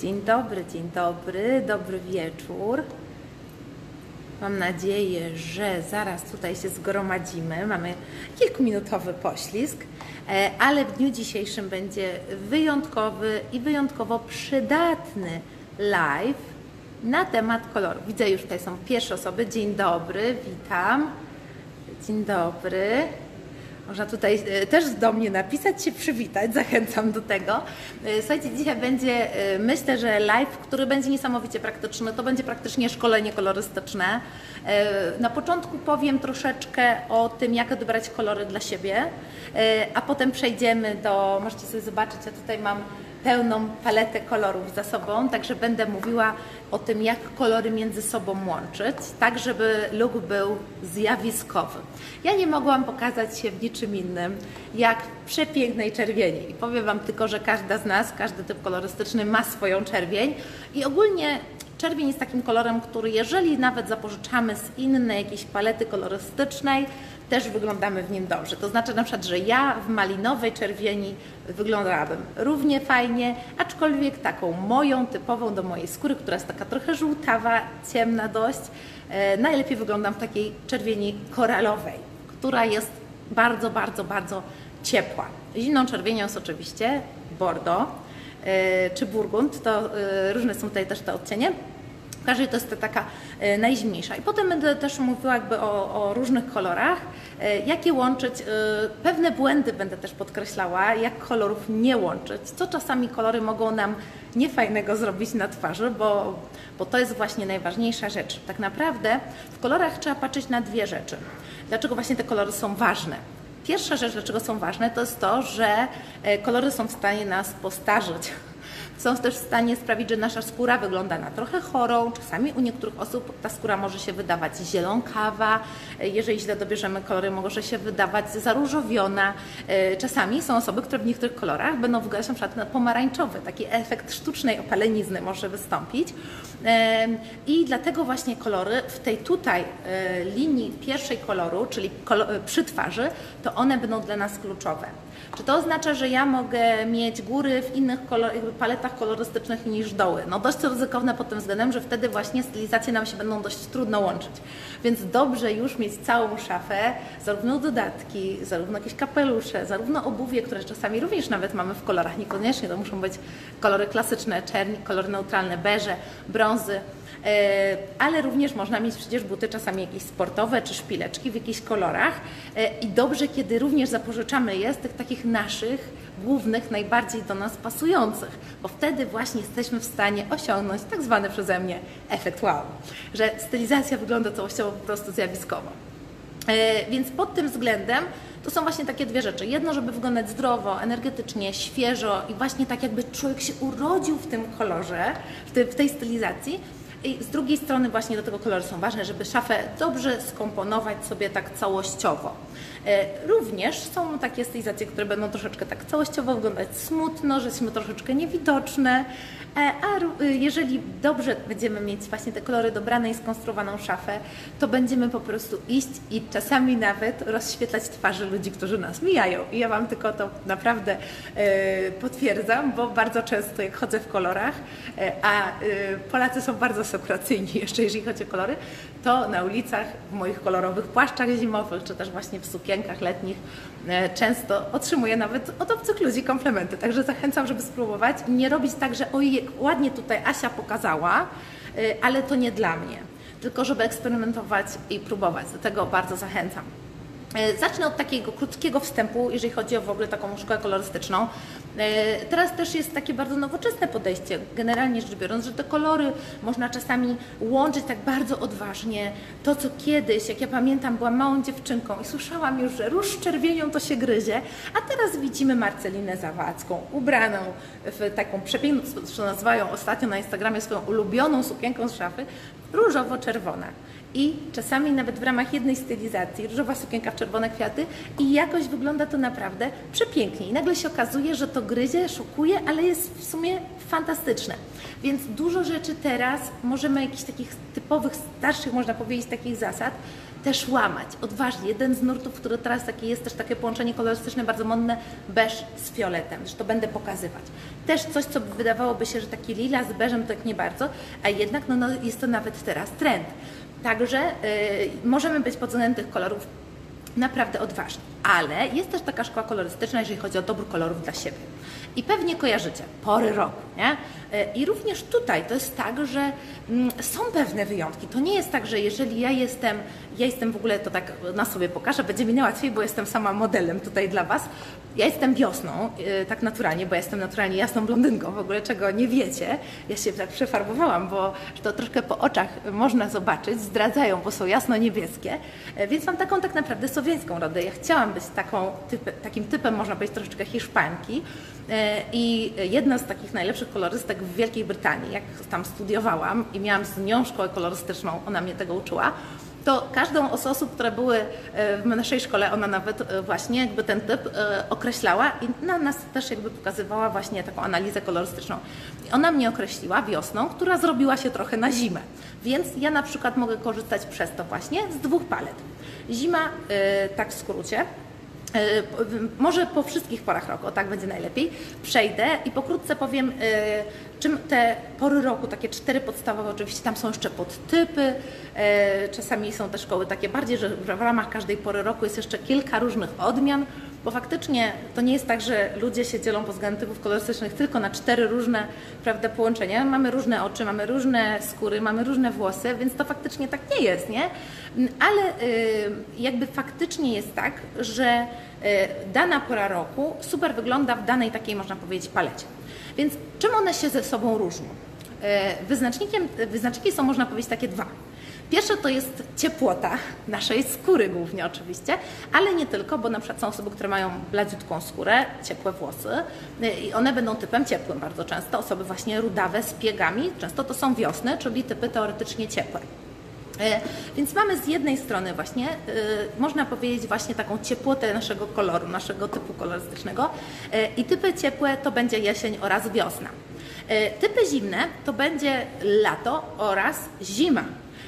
Dzień dobry, dzień dobry, dobry wieczór. Mam nadzieję, że zaraz tutaj się zgromadzimy. Mamy kilkuminutowy poślizg, e, ale w dniu dzisiejszym będzie wyjątkowy i wyjątkowo przydatny live na temat koloru. Widzę już tutaj są pierwsze osoby. Dzień dobry, witam. Dzień dobry. Można tutaj e, też do mnie napisać, się przywitać, zachęcam do tego. E, Słuchajcie, dzisiaj będzie, e, myślę, że live, który będzie niesamowicie praktyczny. To będzie praktycznie szkolenie kolorystyczne. Na początku powiem troszeczkę o tym, jak dobrać kolory dla siebie, a potem przejdziemy do, możecie sobie zobaczyć, ja tutaj mam pełną paletę kolorów za sobą, także będę mówiła o tym, jak kolory między sobą łączyć, tak żeby look był zjawiskowy. Ja nie mogłam pokazać się w niczym innym, jak w przepięknej czerwieni. I powiem Wam tylko, że każda z nas, każdy typ kolorystyczny ma swoją czerwień i ogólnie czerwień jest takim kolorem, który jeżeli nawet zapożyczamy z innej jakiejś palety kolorystycznej, też wyglądamy w nim dobrze. To znaczy na przykład, że ja w malinowej czerwieni wyglądałabym równie fajnie, aczkolwiek taką moją, typową do mojej skóry, która jest taka trochę żółtawa, ciemna dość, e, najlepiej wyglądam w takiej czerwieni koralowej, która jest bardzo, bardzo, bardzo ciepła. Zimną czerwienią jest oczywiście bordo e, czy burgund, to e, różne są tutaj też te odcienie. Każdej to jest ta taka e, najzimniejsza. I potem będę też mówiła jakby o, o różnych kolorach, e, jak je łączyć. e, Pewne błędy będę też podkreślała, jak kolorów nie łączyć, co czasami kolory mogą nam niefajnego zrobić na twarzy, bo, bo to jest właśnie najważniejsza rzecz. Tak naprawdę w kolorach trzeba patrzeć na dwie rzeczy. Dlaczego właśnie te kolory są ważne? Pierwsza rzecz, dlaczego są ważne, to jest to, że kolory są w stanie nas postarzyć. Są też w stanie sprawić, że nasza skóra wygląda na trochę chorą. Czasami u niektórych osób ta skóra może się wydawać zielonkawa. Jeżeli źle dobierzemy kolory, może się wydawać zaróżowiona. E, Czasami są osoby, które w niektórych kolorach będą wyglądać na przykład na pomarańczowy. Taki efekt sztucznej opalenizny może wystąpić. E, I dlatego właśnie kolory w tej tutaj e, linii pierwszej koloru, czyli przy twarzy, to one będą dla nas kluczowe. Czy to oznacza, że ja mogę mieć góry w innych kolor, paletach kolorystycznych niż doły? No dość ryzykowne pod tym względem, że wtedy właśnie stylizacje nam się będą dość trudno łączyć. Więc dobrze już mieć całą szafę, zarówno dodatki, zarówno jakieś kapelusze, zarówno obuwie, które czasami również nawet mamy w kolorach, niekoniecznie to muszą być kolory klasyczne, czerni, kolory neutralne, beże, brązy, ale również można mieć przecież buty czasami jakieś sportowe czy szpileczki w jakichś kolorach E, i dobrze, kiedy również zapożyczamy je z tych takich naszych głównych, najbardziej do nas pasujących, bo wtedy właśnie jesteśmy w stanie osiągnąć tak zwany przeze mnie efekt wow, że stylizacja wygląda całościowo po prostu zjawiskowo. E, Więc pod tym względem to są właśnie takie dwie rzeczy. Jedno, żeby wyglądać zdrowo, energetycznie, świeżo i właśnie tak jakby człowiek się urodził w tym kolorze, w tej stylizacji. I z drugiej strony właśnie do tego kolory są ważne, żeby szafę dobrze skomponować sobie tak całościowo. E, Również są takie stylizacje, które będą troszeczkę tak całościowo wyglądać smutno, że jesteśmy troszeczkę niewidoczne, a ró- y, jeżeli dobrze będziemy mieć właśnie te kolory dobrane i skonstruowaną szafę, to będziemy po prostu iść i czasami nawet rozświetlać twarze ludzi, którzy nas mijają. I ja Wam tylko to naprawdę e, potwierdzam, bo bardzo często jak chodzę w kolorach, e, a e, Polacy są bardzo sokracyjni jeszcze jeżeli chodzi o kolory, to na ulicach w moich kolorowych płaszczach zimowych, czy też właśnie w sukienkach letnich e, często otrzymuję nawet od obcych ludzi komplementy. Także zachęcam, żeby spróbować i nie robić tak, że ojej, ładnie tutaj Asia pokazała, e, ale to nie dla mnie. Tylko żeby eksperymentować i próbować. Do tego bardzo zachęcam. E, Zacznę od takiego krótkiego wstępu, jeżeli chodzi o w ogóle taką szkołę kolorystyczną. E, Teraz też jest takie bardzo nowoczesne podejście, generalnie rzecz biorąc, że te kolory można czasami łączyć tak bardzo odważnie. To, co kiedyś, jak ja pamiętam, byłam małą dziewczynką i słyszałam już, że róż z czerwienią to się gryzie, a teraz widzimy Marcelinę Zawadzką, ubraną w taką przepiękną, co nazywają ostatnio na Instagramie swoją ulubioną sukienką z szafy, różowo-czerwona i czasami nawet w ramach jednej stylizacji, różowa sukienka w czerwone kwiaty i jakoś wygląda to naprawdę przepięknie. I nagle się okazuje, że to gryzie, szokuje, ale jest w sumie fantastyczne. Więc dużo rzeczy teraz możemy jakichś takich typowych, starszych, można powiedzieć, takich zasad też łamać, odważnie. Jeden z nurtów, który teraz taki jest też takie połączenie kolorystyczne bardzo modne, beż z fioletem, że to będę pokazywać. Też coś, co wydawałoby się, że taki lila z beżem tak nie bardzo, a jednak no, no, jest to nawet teraz trend. Także y, możemy być pod względem tych kolorów naprawdę odważni. Ale jest też taka szkoła kolorystyczna, jeżeli chodzi o dobór kolorów dla siebie. I pewnie kojarzycie pory roku, nie? E, I również tutaj to jest tak, że mm, są pewne wyjątki. To nie jest tak, że jeżeli ja jestem, ja jestem w ogóle, to tak na sobie pokażę, będzie mi łatwiej, bo jestem sama modelem tutaj dla Was. Ja jestem wiosną, e, tak naturalnie, bo ja jestem naturalnie jasną blondynką, w ogóle czego nie wiecie. Ja się tak przefarbowałam, bo to troszkę po oczach można zobaczyć, zdradzają, bo są jasno-niebieskie, e, więc mam taką tak naprawdę słowiańską rodę. Ja chciałam być taką, takim typem, można powiedzieć, troszeczkę Hiszpanki i jedna z takich najlepszych kolorystek w Wielkiej Brytanii, jak tam studiowałam i miałam z nią szkołę kolorystyczną, ona mnie tego uczyła, to każdą z osób, które były e, w naszej szkole, ona nawet e, właśnie jakby ten typ e, określała i na nas też jakby pokazywała właśnie taką analizę kolorystyczną. I ona mnie określiła wiosną, która zrobiła się trochę na zimę. Więc ja na przykład mogę korzystać przez to właśnie z dwóch palet. Zima, tak w skrócie, E, może po wszystkich porach roku, tak będzie najlepiej, przejdę i pokrótce powiem, e, czym te pory roku, takie cztery podstawowe, oczywiście tam są jeszcze podtypy, e, czasami są te szkoły takie bardziej, że w ramach każdej pory roku jest jeszcze kilka różnych odmian, bo faktycznie to nie jest tak, że ludzie się dzielą pod względem typów kolorystycznych tylko na cztery różne prawda, połączenia. Mamy różne oczy, mamy różne skóry, mamy różne włosy, więc to faktycznie tak nie jest, nie? Ale jakby faktycznie jest tak, że dana pora roku super wygląda w danej takiej, można powiedzieć, palecie. Więc czym one się ze sobą różnią? Y, wyznacznikiem, wyznaczniki są, można powiedzieć, takie dwa. Pierwsze to jest ciepłota naszej skóry głównie oczywiście, ale nie tylko, bo na przykład są osoby, które mają bladziutką skórę, ciepłe włosy i one będą typem ciepłym bardzo często. Osoby właśnie rudawe z piegami, często to są wiosny, czyli typy teoretycznie ciepłe. E, więc mamy z jednej strony właśnie, e, można powiedzieć właśnie taką ciepłotę naszego koloru, naszego typu kolorystycznego e, i typy ciepłe to będzie jesień oraz wiosna. Typy zimne to będzie lato oraz zima.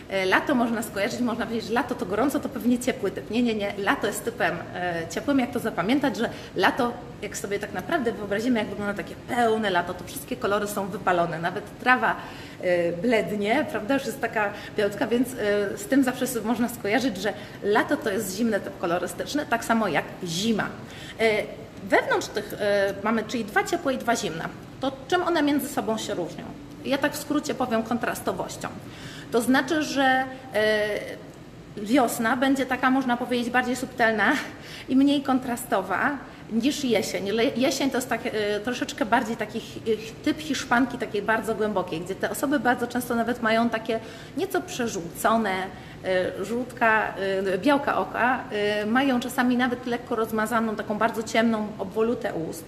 E, lato można skojarzyć, można powiedzieć, że lato to gorąco, to pewnie ciepły typ. Nie, nie, nie. Lato jest typem e, ciepłym. Jak to zapamiętać, że lato, jak sobie tak naprawdę wyobrazimy, jak wygląda takie pełne lato, to wszystkie kolory są wypalone. Nawet trawa e, blednie, prawda, już jest taka białka, więc z tym zawsze można skojarzyć, że lato to jest zimny typ kolorystyczny, tak samo jak zima. Wewnątrz tych mamy, czyli dwa ciepłe i dwa zimne. To czym one między sobą się różnią? Ja tak w skrócie powiem kontrastowością. To znaczy, że e, wiosna będzie taka, można powiedzieć, bardziej subtelna i mniej kontrastowa niż jesień. Jesień to jest tak, e, troszeczkę bardziej taki typ hiszpanki, takiej bardzo głębokiej, gdzie te osoby bardzo często nawet mają takie nieco przerzucone, e, żółtka, białka oka, mają czasami nawet lekko rozmazaną, taką bardzo ciemną obwolutę ust.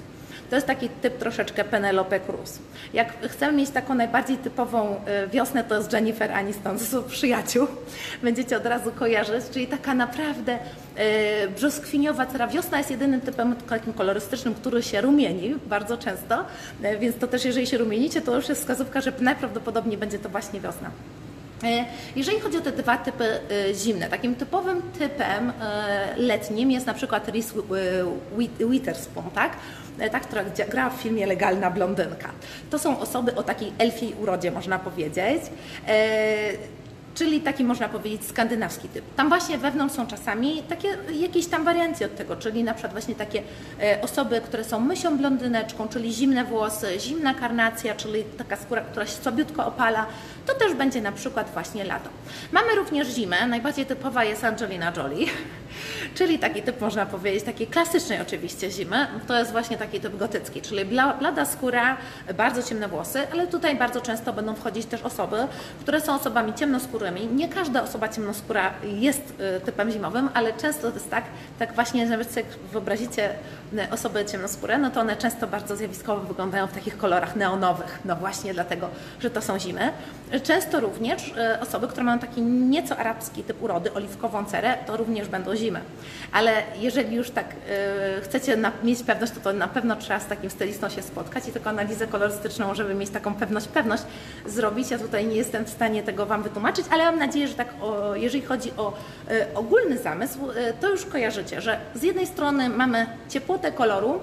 To jest taki typ troszeczkę Penelope Cruz. Jak chcemy mieć taką najbardziej typową y, wiosnę, to jest Jennifer Aniston z przyjaciół. Będziecie od razu kojarzyć, czyli taka naprawdę y, brzoskwiniowa cera. Wiosna jest jedynym typem takim kolorystycznym, który się rumieni bardzo często, y, więc to też jeżeli się rumienicie, to już jest wskazówka, że najprawdopodobniej będzie to właśnie wiosna. Jeżeli chodzi o te dwa typy zimne, takim typowym typem letnim jest na przykład Reese Witherspoon, tak? E, ta, która gra w filmie Legalna Blondynka. To są osoby o takiej elfiej urodzie, można powiedzieć. Czyli taki można powiedzieć skandynawski typ. Tam właśnie wewnątrz są czasami takie jakieś tam wariancje od tego, czyli na przykład właśnie takie e, osoby, które są mysią blondyneczką, czyli zimne włosy, zimna karnacja, czyli taka skóra, która się sobiutko opala, to też będzie na przykład właśnie lato. Mamy również zimę, najbardziej typowa jest Angelina Jolie, czyli taki typ można powiedzieć, takiej klasycznej oczywiście zimy, to jest właśnie taki typ gotycki, czyli blada skóra, bardzo ciemne włosy, ale tutaj bardzo często będą wchodzić też osoby, które są osobami ciemnoskórymi. Nie każda osoba ciemnoskóra jest y, typem zimowym, ale często to jest tak, tak właśnie, nawet jak wyobrazicie y, osoby ciemnoskóre, no to one często bardzo zjawiskowo wyglądają w takich kolorach neonowych, no właśnie dlatego, że to są zimy. Często również e, osoby, które mają taki nieco arabski typ urody, oliwkową cerę, to również będą zimy. Ale jeżeli już tak chcecie mieć pewność, to, to na pewno trzeba z takim stylistą się spotkać i taką analizę kolorystyczną, żeby mieć taką pewność, pewność zrobić. Ja tutaj nie jestem w stanie tego Wam wytłumaczyć, ale mam nadzieję, że tak o, jeżeli chodzi o e, ogólny zamysł, e, to już kojarzycie, że z jednej strony mamy ciepłotę koloru,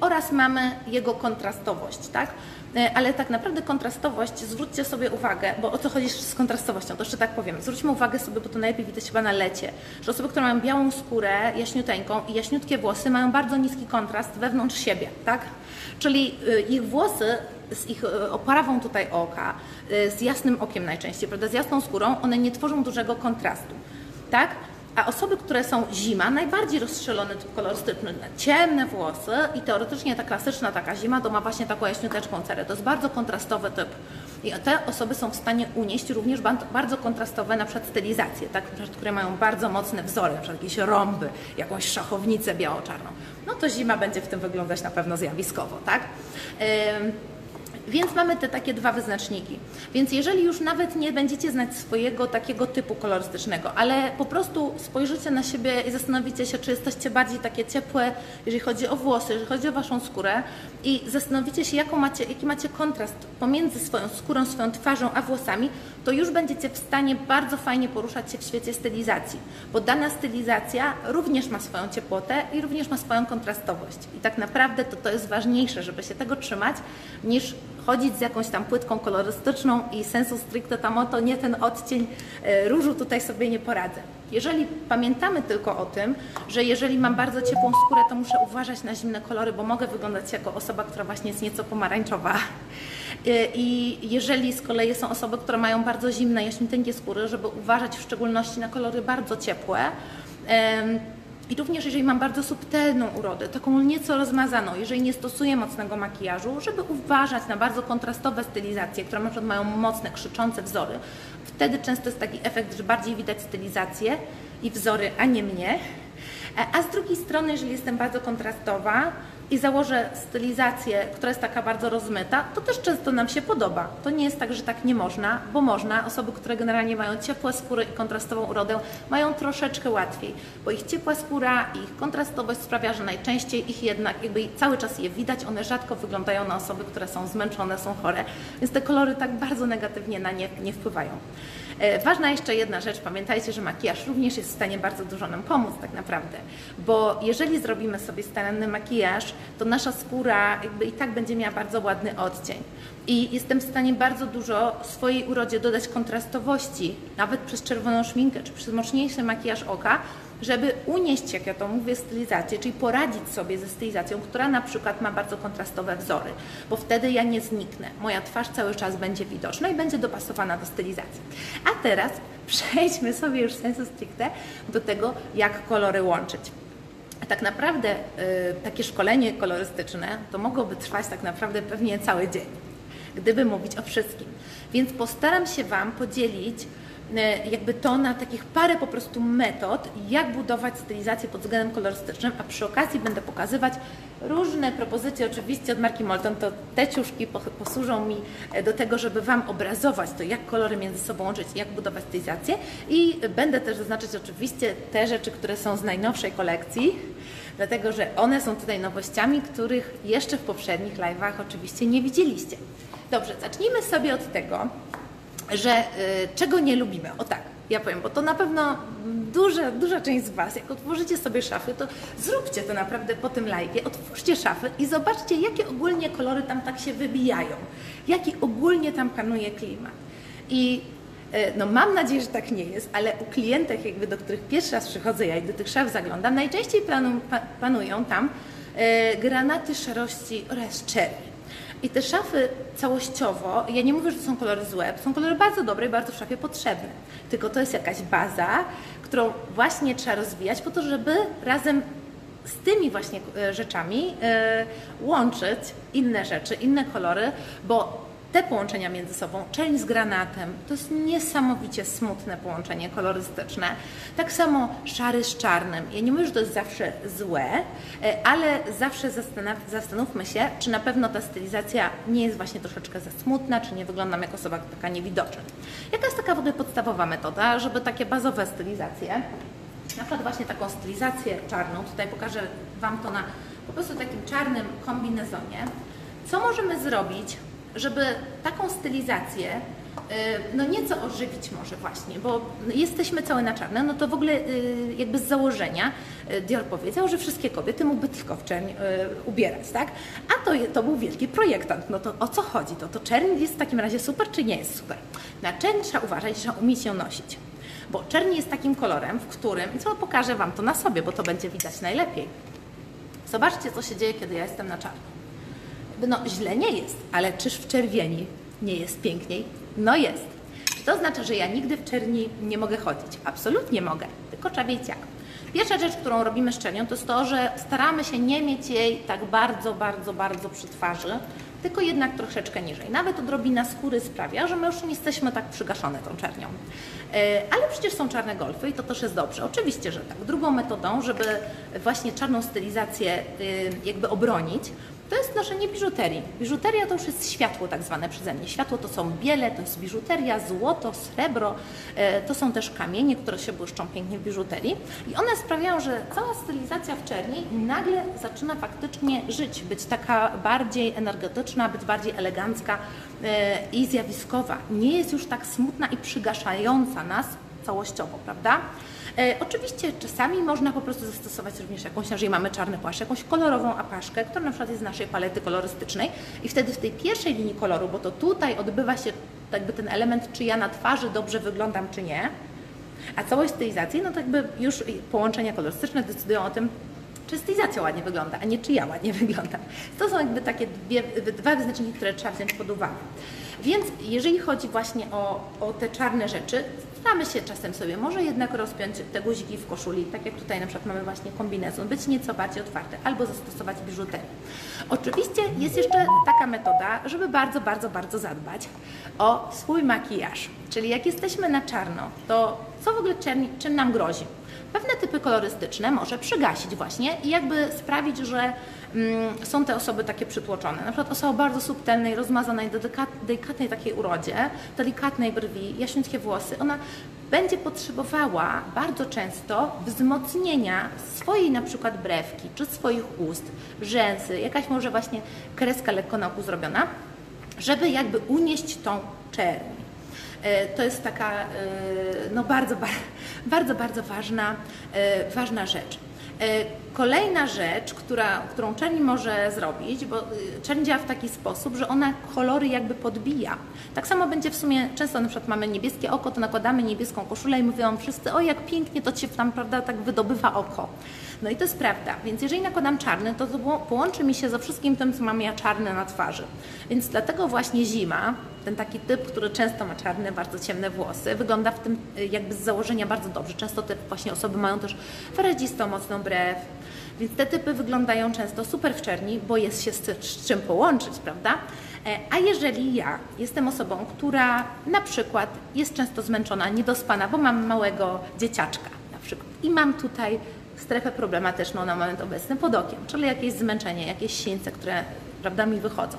oraz mamy jego kontrastowość, tak? E, Ale tak naprawdę kontrastowość, zwróćcie sobie uwagę, bo o co chodzi z kontrastowością, to jeszcze tak powiem. Zwróćmy uwagę sobie, bo to najlepiej widać chyba na lecie, że osoby, które mają białą skórę, jaśniuteńką i jaśniutkie włosy mają bardzo niski kontrast wewnątrz siebie, tak? Czyli y, ich włosy z ich y, oprawą tutaj oka, y, z jasnym okiem najczęściej, prawda, z jasną skórą, one nie tworzą dużego kontrastu, tak? A osoby, które są zima, najbardziej rozstrzelony typ kolorystyczny, ciemne włosy i teoretycznie ta klasyczna taka zima to ma właśnie taką jaśniuteczką cerę. To jest bardzo kontrastowy typ. I te osoby są w stanie unieść również bardzo kontrastowe na przykład stylizacje, tak? które mają bardzo mocne wzory, na przykład jakieś rąby, jakąś szachownicę biało-czarną. No to zima będzie w tym wyglądać na pewno zjawiskowo, tak? Ym, więc mamy te takie dwa wyznaczniki. Więc jeżeli już nawet nie będziecie znać swojego takiego typu kolorystycznego, ale po prostu spojrzycie na siebie i zastanowicie się, czy jesteście bardziej takie ciepłe, jeżeli chodzi o włosy, jeżeli chodzi o waszą skórę i zastanowicie się, jaką macie, jaki macie kontrast pomiędzy swoją skórą, swoją twarzą, a włosami, to już będziecie w stanie bardzo fajnie poruszać się w świecie stylizacji, bo dana stylizacja również ma swoją ciepłotę i również ma swoją kontrastowość. I tak naprawdę to, to jest ważniejsze, żeby się tego trzymać, niż chodzić z jakąś tam płytką kolorystyczną i sensu stricte tam oto nie ten odcień e, różu tutaj sobie nie poradzę. Jeżeli pamiętamy tylko o tym, że jeżeli mam bardzo ciepłą skórę, to muszę uważać na zimne kolory, bo mogę wyglądać jako osoba, która właśnie jest nieco pomarańczowa. E, I jeżeli z kolei są osoby, które mają bardzo zimne, jaśniuteńkie skóry, żeby uważać w szczególności na kolory bardzo ciepłe, i również jeżeli mam bardzo subtelną urodę, taką nieco rozmazaną, jeżeli nie stosuję mocnego makijażu, żeby uważać na bardzo kontrastowe stylizacje, które na przykład mają mocne, krzyczące wzory, wtedy często jest taki efekt, że bardziej widać stylizację i wzory, a nie mnie. E, A z drugiej strony, jeżeli jestem bardzo kontrastowa i założę stylizację, która jest taka bardzo rozmyta, to też często nam się podoba. To nie jest tak, że tak nie można, bo można. Osoby, które generalnie mają ciepłe skóry i kontrastową urodę, mają troszeczkę łatwiej, bo ich ciepła skóra ich kontrastowość sprawia, że najczęściej ich jednak jakby cały czas je widać, one rzadko wyglądają na osoby, które są zmęczone, są chore, więc te kolory tak bardzo negatywnie na nie nie wpływają. E, Ważna jeszcze jedna rzecz, pamiętajcie, że makijaż również jest w stanie bardzo dużo nam pomóc tak naprawdę, bo jeżeli zrobimy sobie staranny makijaż, to nasza skóra jakby i tak będzie miała bardzo ładny odcień. I jestem w stanie bardzo dużo swojej urodzie dodać kontrastowości, nawet przez czerwoną szminkę czy przez mocniejszy makijaż oka, żeby unieść, jak ja to mówię, stylizację, czyli poradzić sobie ze stylizacją, która na przykład ma bardzo kontrastowe wzory, bo wtedy ja nie zniknę. Moja twarz cały czas będzie widoczna i będzie dopasowana do stylizacji. A teraz przejdźmy sobie już sensu stricte do tego, jak kolory łączyć. Tak naprawdę y, takie szkolenie kolorystyczne to mogłoby trwać tak naprawdę pewnie cały dzień, gdyby mówić o wszystkim. Więc postaram się Wam podzielić jakby to na takich parę po prostu metod, jak budować stylizację pod względem kolorystycznym, a przy okazji będę pokazywać różne propozycje, oczywiście od marki Molton, to te ciuszki po- posłużą mi e, do tego, żeby Wam obrazować to, jak kolory między sobą łączyć, jak budować stylizację i będę też zaznaczyć oczywiście te rzeczy, które są z najnowszej kolekcji, dlatego że one są tutaj nowościami, których jeszcze w poprzednich live'ach oczywiście nie widzieliście. Dobrze, zacznijmy sobie od tego, że y, czego nie lubimy. O tak, ja powiem, bo to na pewno duża, duża część z Was, jak otworzycie sobie szafy, to zróbcie to naprawdę po tym live. Otwórzcie szafy i zobaczcie, jakie ogólnie kolory tam tak się wybijają. Jaki ogólnie tam panuje klimat. I y, no mam nadzieję, że tak nie jest, ale u klientek, jakby do których pierwszy raz przychodzę ja i do tych szaf zaglądam, najczęściej panu, pa, panują tam y, granaty szarości oraz cherry. I te szafy całościowo, ja nie mówię, że to są kolory złe, są kolory bardzo dobre i bardzo w szafie potrzebne. Tylko to jest jakaś baza, którą właśnie trzeba rozwijać po to, żeby razem z tymi właśnie e, rzeczami e, łączyć inne rzeczy, inne kolory, bo te połączenia między sobą, czerń z granatem, to jest niesamowicie smutne połączenie kolorystyczne. Tak samo szary z czarnym. Ja nie mówię, że to jest zawsze złe, e, ale zawsze zastanówmy się, czy na pewno ta stylizacja nie jest właśnie troszeczkę za smutna, czy nie wyglądam jako osoba taka niewidoczna. Jaka jest taka w ogóle podstawowa metoda, żeby takie bazowe stylizacje, na przykład właśnie taką stylizację czarną, tutaj pokażę Wam to na po prostu takim czarnym kombinezonie, co możemy zrobić, żeby taką stylizację no nieco ożywić może właśnie, bo jesteśmy całe na czarno, no to w ogóle y, jakby z założenia y, Dior powiedział, że wszystkie kobiety mógłby tylko w czerń y, ubierać, tak? A to, to był wielki projektant, no to o co chodzi? To, to czerń jest w takim razie super, czy nie jest super? Na czerń trzeba uważać, trzeba umieć ją nosić. Bo czerń jest takim kolorem, w którym, co pokażę Wam to na sobie, bo to będzie widać najlepiej. Zobaczcie, co się dzieje, kiedy ja jestem na czarno. No, źle nie jest, ale czyż w czerwieni nie jest piękniej? No jest. Czy to znaczy, że ja nigdy w czerni nie mogę chodzić? Absolutnie mogę, tylko trzeba wiedzieć jak. Pierwsza rzecz, którą robimy z czernią, to jest to, że staramy się nie mieć jej tak bardzo, bardzo, bardzo przy twarzy, tylko jednak troszeczkę niżej. Nawet odrobina skóry sprawia, że my już nie jesteśmy tak przygaszone tą czernią. E, ale przecież są czarne golfy i to też jest dobrze. Oczywiście, że tak. Drugą metodą, żeby właśnie czarną stylizację y, jakby obronić, to jest noszenie biżuterii. Biżuteria to już jest światło tak zwane przeze mnie. Światło to są biele, to jest biżuteria, złoto, srebro, e, to są też kamienie, które się błyszczą pięknie w biżuterii i one sprawiają, że cała stylizacja w czerni nagle zaczyna faktycznie żyć, być taka bardziej energetyczna, być bardziej elegancka e, i zjawiskowa. Nie jest już tak smutna i przygaszająca nas całościowo, prawda? E, oczywiście czasami można po prostu zastosować również jakąś, jeżeli mamy czarny płaszcz, jakąś kolorową apaszkę, która na przykład jest z naszej palety kolorystycznej i wtedy w tej pierwszej linii koloru, bo to tutaj odbywa się jakby ten element, czy ja na twarzy dobrze wyglądam, czy nie, a całość stylizacji, no to jakby już połączenia kolorystyczne decydują o tym, czy stylizacja ładnie wygląda, a nie czy ja ładnie wyglądam. To są jakby takie dwie, dwa wyznaczniki, które trzeba wziąć pod uwagę. Więc jeżeli chodzi właśnie o, o te czarne rzeczy, staramy się czasem sobie może jednak rozpiąć te guziki w koszuli, tak jak tutaj na przykład mamy właśnie kombinezon, być nieco bardziej otwarty, albo zastosować biżuterię. Oczywiście jest jeszcze taka metoda, żeby bardzo, bardzo, bardzo zadbać o swój makijaż. Czyli jak jesteśmy na czarno, to co w ogóle czym, czym nam grozi? Pewne typy kolorystyczne może przygasić właśnie i jakby sprawić, że są te osoby takie przytłoczone. Na przykład osoba bardzo subtelnej, rozmazanej, delikatnej takiej urodzie, delikatnej brwi, jaśniutkie włosy, ona będzie potrzebowała bardzo często wzmocnienia swojej na przykład brewki, czy swoich ust, rzęsy, jakaś może właśnie kreska lekko na oku zrobiona, żeby jakby unieść tą czerń. E, to jest taka e, no bardzo, bardzo, bardzo ważna, e, ważna rzecz. E, kolejna rzecz, która, którą czerń może zrobić, bo y, czerń działa w taki sposób, że ona kolory jakby podbija. Tak samo będzie w sumie, często na przykład mamy niebieskie oko, to nakładamy niebieską koszulę i mówią wszyscy, o jak pięknie to Ci tam, prawda, tak wydobywa oko. No i to jest prawda, więc jeżeli nakładam czarny, to, to połączy mi się ze wszystkim tym, co mam ja czarne na twarzy. Więc dlatego właśnie zima, ten taki typ, który często ma czarne, bardzo ciemne włosy, wygląda w tym y, jakby z założenia bardzo dobrze. Często te właśnie osoby mają też wyrazistą, mocną brew, więc te typy wyglądają często super w czerni, bo jest się z, z czym połączyć, prawda? E, a jeżeli ja jestem osobą, która na przykład jest często zmęczona, niedospana, bo mam małego dzieciaczka na przykład i mam tutaj strefę problematyczną na moment obecny pod okiem, czyli jakieś zmęczenie, jakieś sińce, które prawda, mi wychodzą,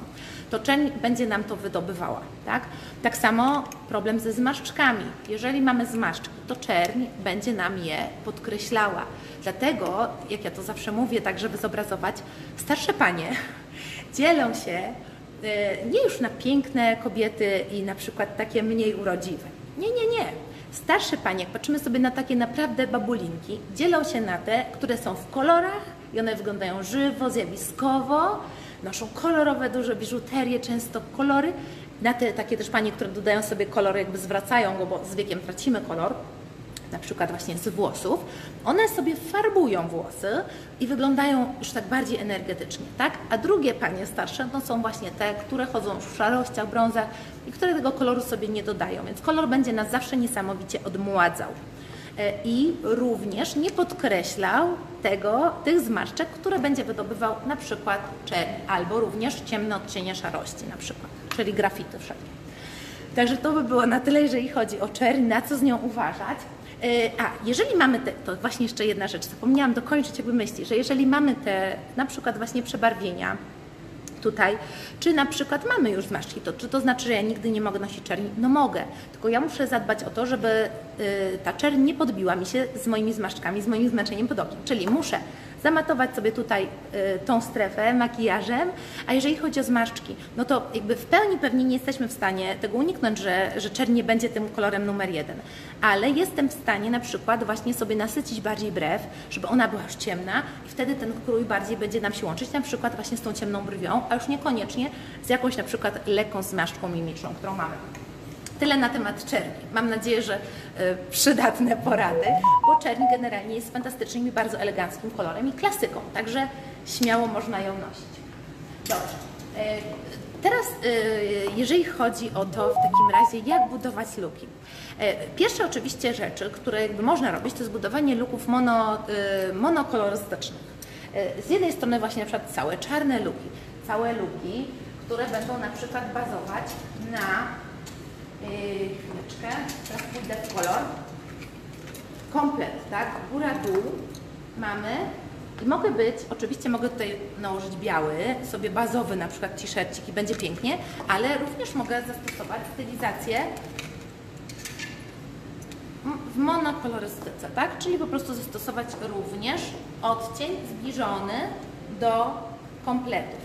to czerń będzie nam to wydobywała. Tak? tak samo problem ze zmarszczkami. Jeżeli mamy zmarszczki, to czerń będzie nam je podkreślała. Dlatego, jak ja to zawsze mówię, tak żeby zobrazować, starsze panie dzielą się y, nie już na piękne kobiety i na przykład takie mniej urodziwe. Nie, nie, nie. Starsze panie, jak patrzymy sobie na takie naprawdę babulinki, dzielą się na te, które są w kolorach i one wyglądają żywo, zjawiskowo, noszą kolorowe duże biżuterie, często kolory, na te takie też panie, które dodają sobie kolor, jakby zwracają go, bo z wiekiem tracimy kolor, na przykład właśnie z włosów, one sobie farbują włosy i wyglądają już tak bardziej energetycznie, tak? A drugie panie starsze no są właśnie te, które chodzą w szarościach, brązach i które tego koloru sobie nie dodają, więc kolor będzie nas zawsze niesamowicie odmładzał. E, I również nie podkreślał tego, tych zmarszczek, które będzie wydobywał na przykład czerń albo również ciemne odcienie szarości na przykład, czyli grafity wszelkie. Także to by było na tyle, jeżeli chodzi o czerń, na co z nią uważać. E, a, jeżeli mamy te, to właśnie jeszcze jedna rzecz, zapomniałam dokończyć jakby myśli, że jeżeli mamy te na przykład właśnie przebarwienia, tutaj, czy na przykład mamy już zmarszczki, to czy to znaczy, że ja nigdy nie mogę nosić czerni? No mogę, tylko ja muszę zadbać o to, żeby y, ta czerń nie podbiła mi się z moimi zmarszczkami, z moim zmęczeniem pod. Czyli muszę zamatować sobie tutaj y, tą strefę makijażem, a jeżeli chodzi o zmarszczki, no to jakby w pełni pewnie nie jesteśmy w stanie tego uniknąć, że, że czerń nie będzie tym kolorem numer jeden, ale jestem w stanie na przykład właśnie sobie nasycić bardziej brew, żeby ona była już ciemna i wtedy ten krój bardziej będzie nam się łączyć, na przykład właśnie z tą ciemną brwią, a już niekoniecznie z jakąś na przykład lekką zmarszczką mimiczną, którą mamy. Tyle na temat czerni. Mam nadzieję, że y, przydatne porady, bo czerń generalnie jest fantastycznym i bardzo eleganckim kolorem i klasyką, także śmiało można ją nosić. Dobrze. Y, teraz, y, jeżeli chodzi o to w takim razie, jak budować luki. Pierwsze oczywiście rzeczy, które jakby można robić, to jest budowanie luków mono, monokolorystycznych. Z jednej strony właśnie na przykład całe czarne luki, całe luki, które będą na przykład bazować na chwileczkę, teraz pójdę w kolor. Komplet, tak? Góra, dół mamy. I mogę być, oczywiście mogę tutaj nałożyć biały, sobie bazowy na przykład t-shircik i będzie pięknie, ale również mogę zastosować stylizację w monokolorystyce, tak? Czyli po prostu zastosować również odcień zbliżony do kompletu.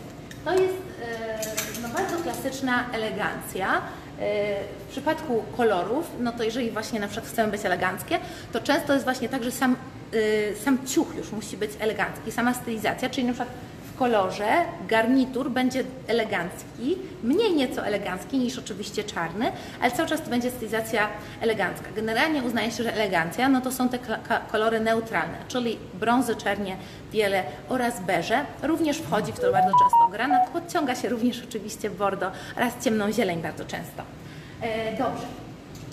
To jest yy, no, bardzo klasyczna elegancja. E, w przypadku kolorów, no to jeżeli właśnie na przykład chcemy być eleganckie, to często jest właśnie tak, że sam, e, sam ciuch już musi być elegancki, sama stylizacja, czyli na przykład w kolorze garnitur będzie elegancki, mniej nieco elegancki niż oczywiście czarny, ale cały czas to będzie stylizacja elegancka. Generalnie uznaje się, że elegancja no to są te kolory neutralne, czyli brązy, czernie, biele oraz beże. Również wchodzi w to bardzo często granat, podciąga się również oczywiście bordo oraz ciemną zieleń bardzo często. E, dobrze.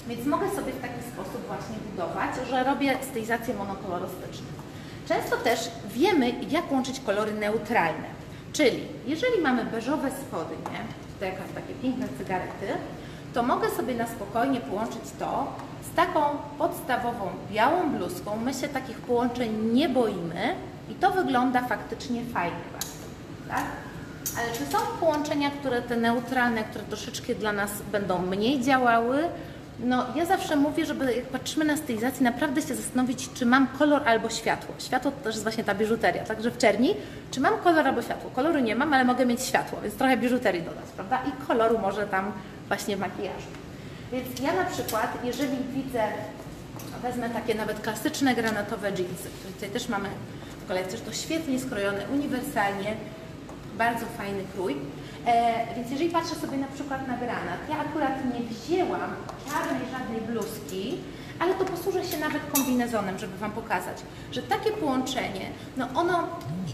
Więc mogę sobie w taki sposób właśnie budować, że robię stylizację monokolorystyczną. Często też wiemy, jak łączyć kolory neutralne. Czyli jeżeli mamy beżowe spodnie, tutaj jakaś takie piękne cygarety, to mogę sobie na spokojnie połączyć to z taką podstawową białą bluzką. My się takich połączeń nie boimy i to wygląda faktycznie fajnie bardzo, tak? Ale czy są połączenia, które te neutralne, które troszeczkę dla nas będą mniej działały, no, ja zawsze mówię, żeby jak patrzymy na stylizację, naprawdę się zastanowić, czy mam kolor albo światło. Światło to też jest właśnie ta biżuteria, także w czerni, czy mam kolor albo światło. Koloru nie mam, ale mogę mieć światło, więc trochę biżuterii dodać, prawda? I koloru może tam właśnie w makijażu. Więc ja na przykład, jeżeli widzę, wezmę takie nawet klasyczne granatowe jeansy, które tutaj też mamy w kolekcji, to świetnie skrojone, uniwersalnie, bardzo fajny krój. E, więc jeżeli patrzę sobie na przykład na granat, ja akurat nie wzięłam czarnej żadnej bluzki, ale to posłużę się nawet kombinezonem, żeby Wam pokazać, że takie połączenie, no ono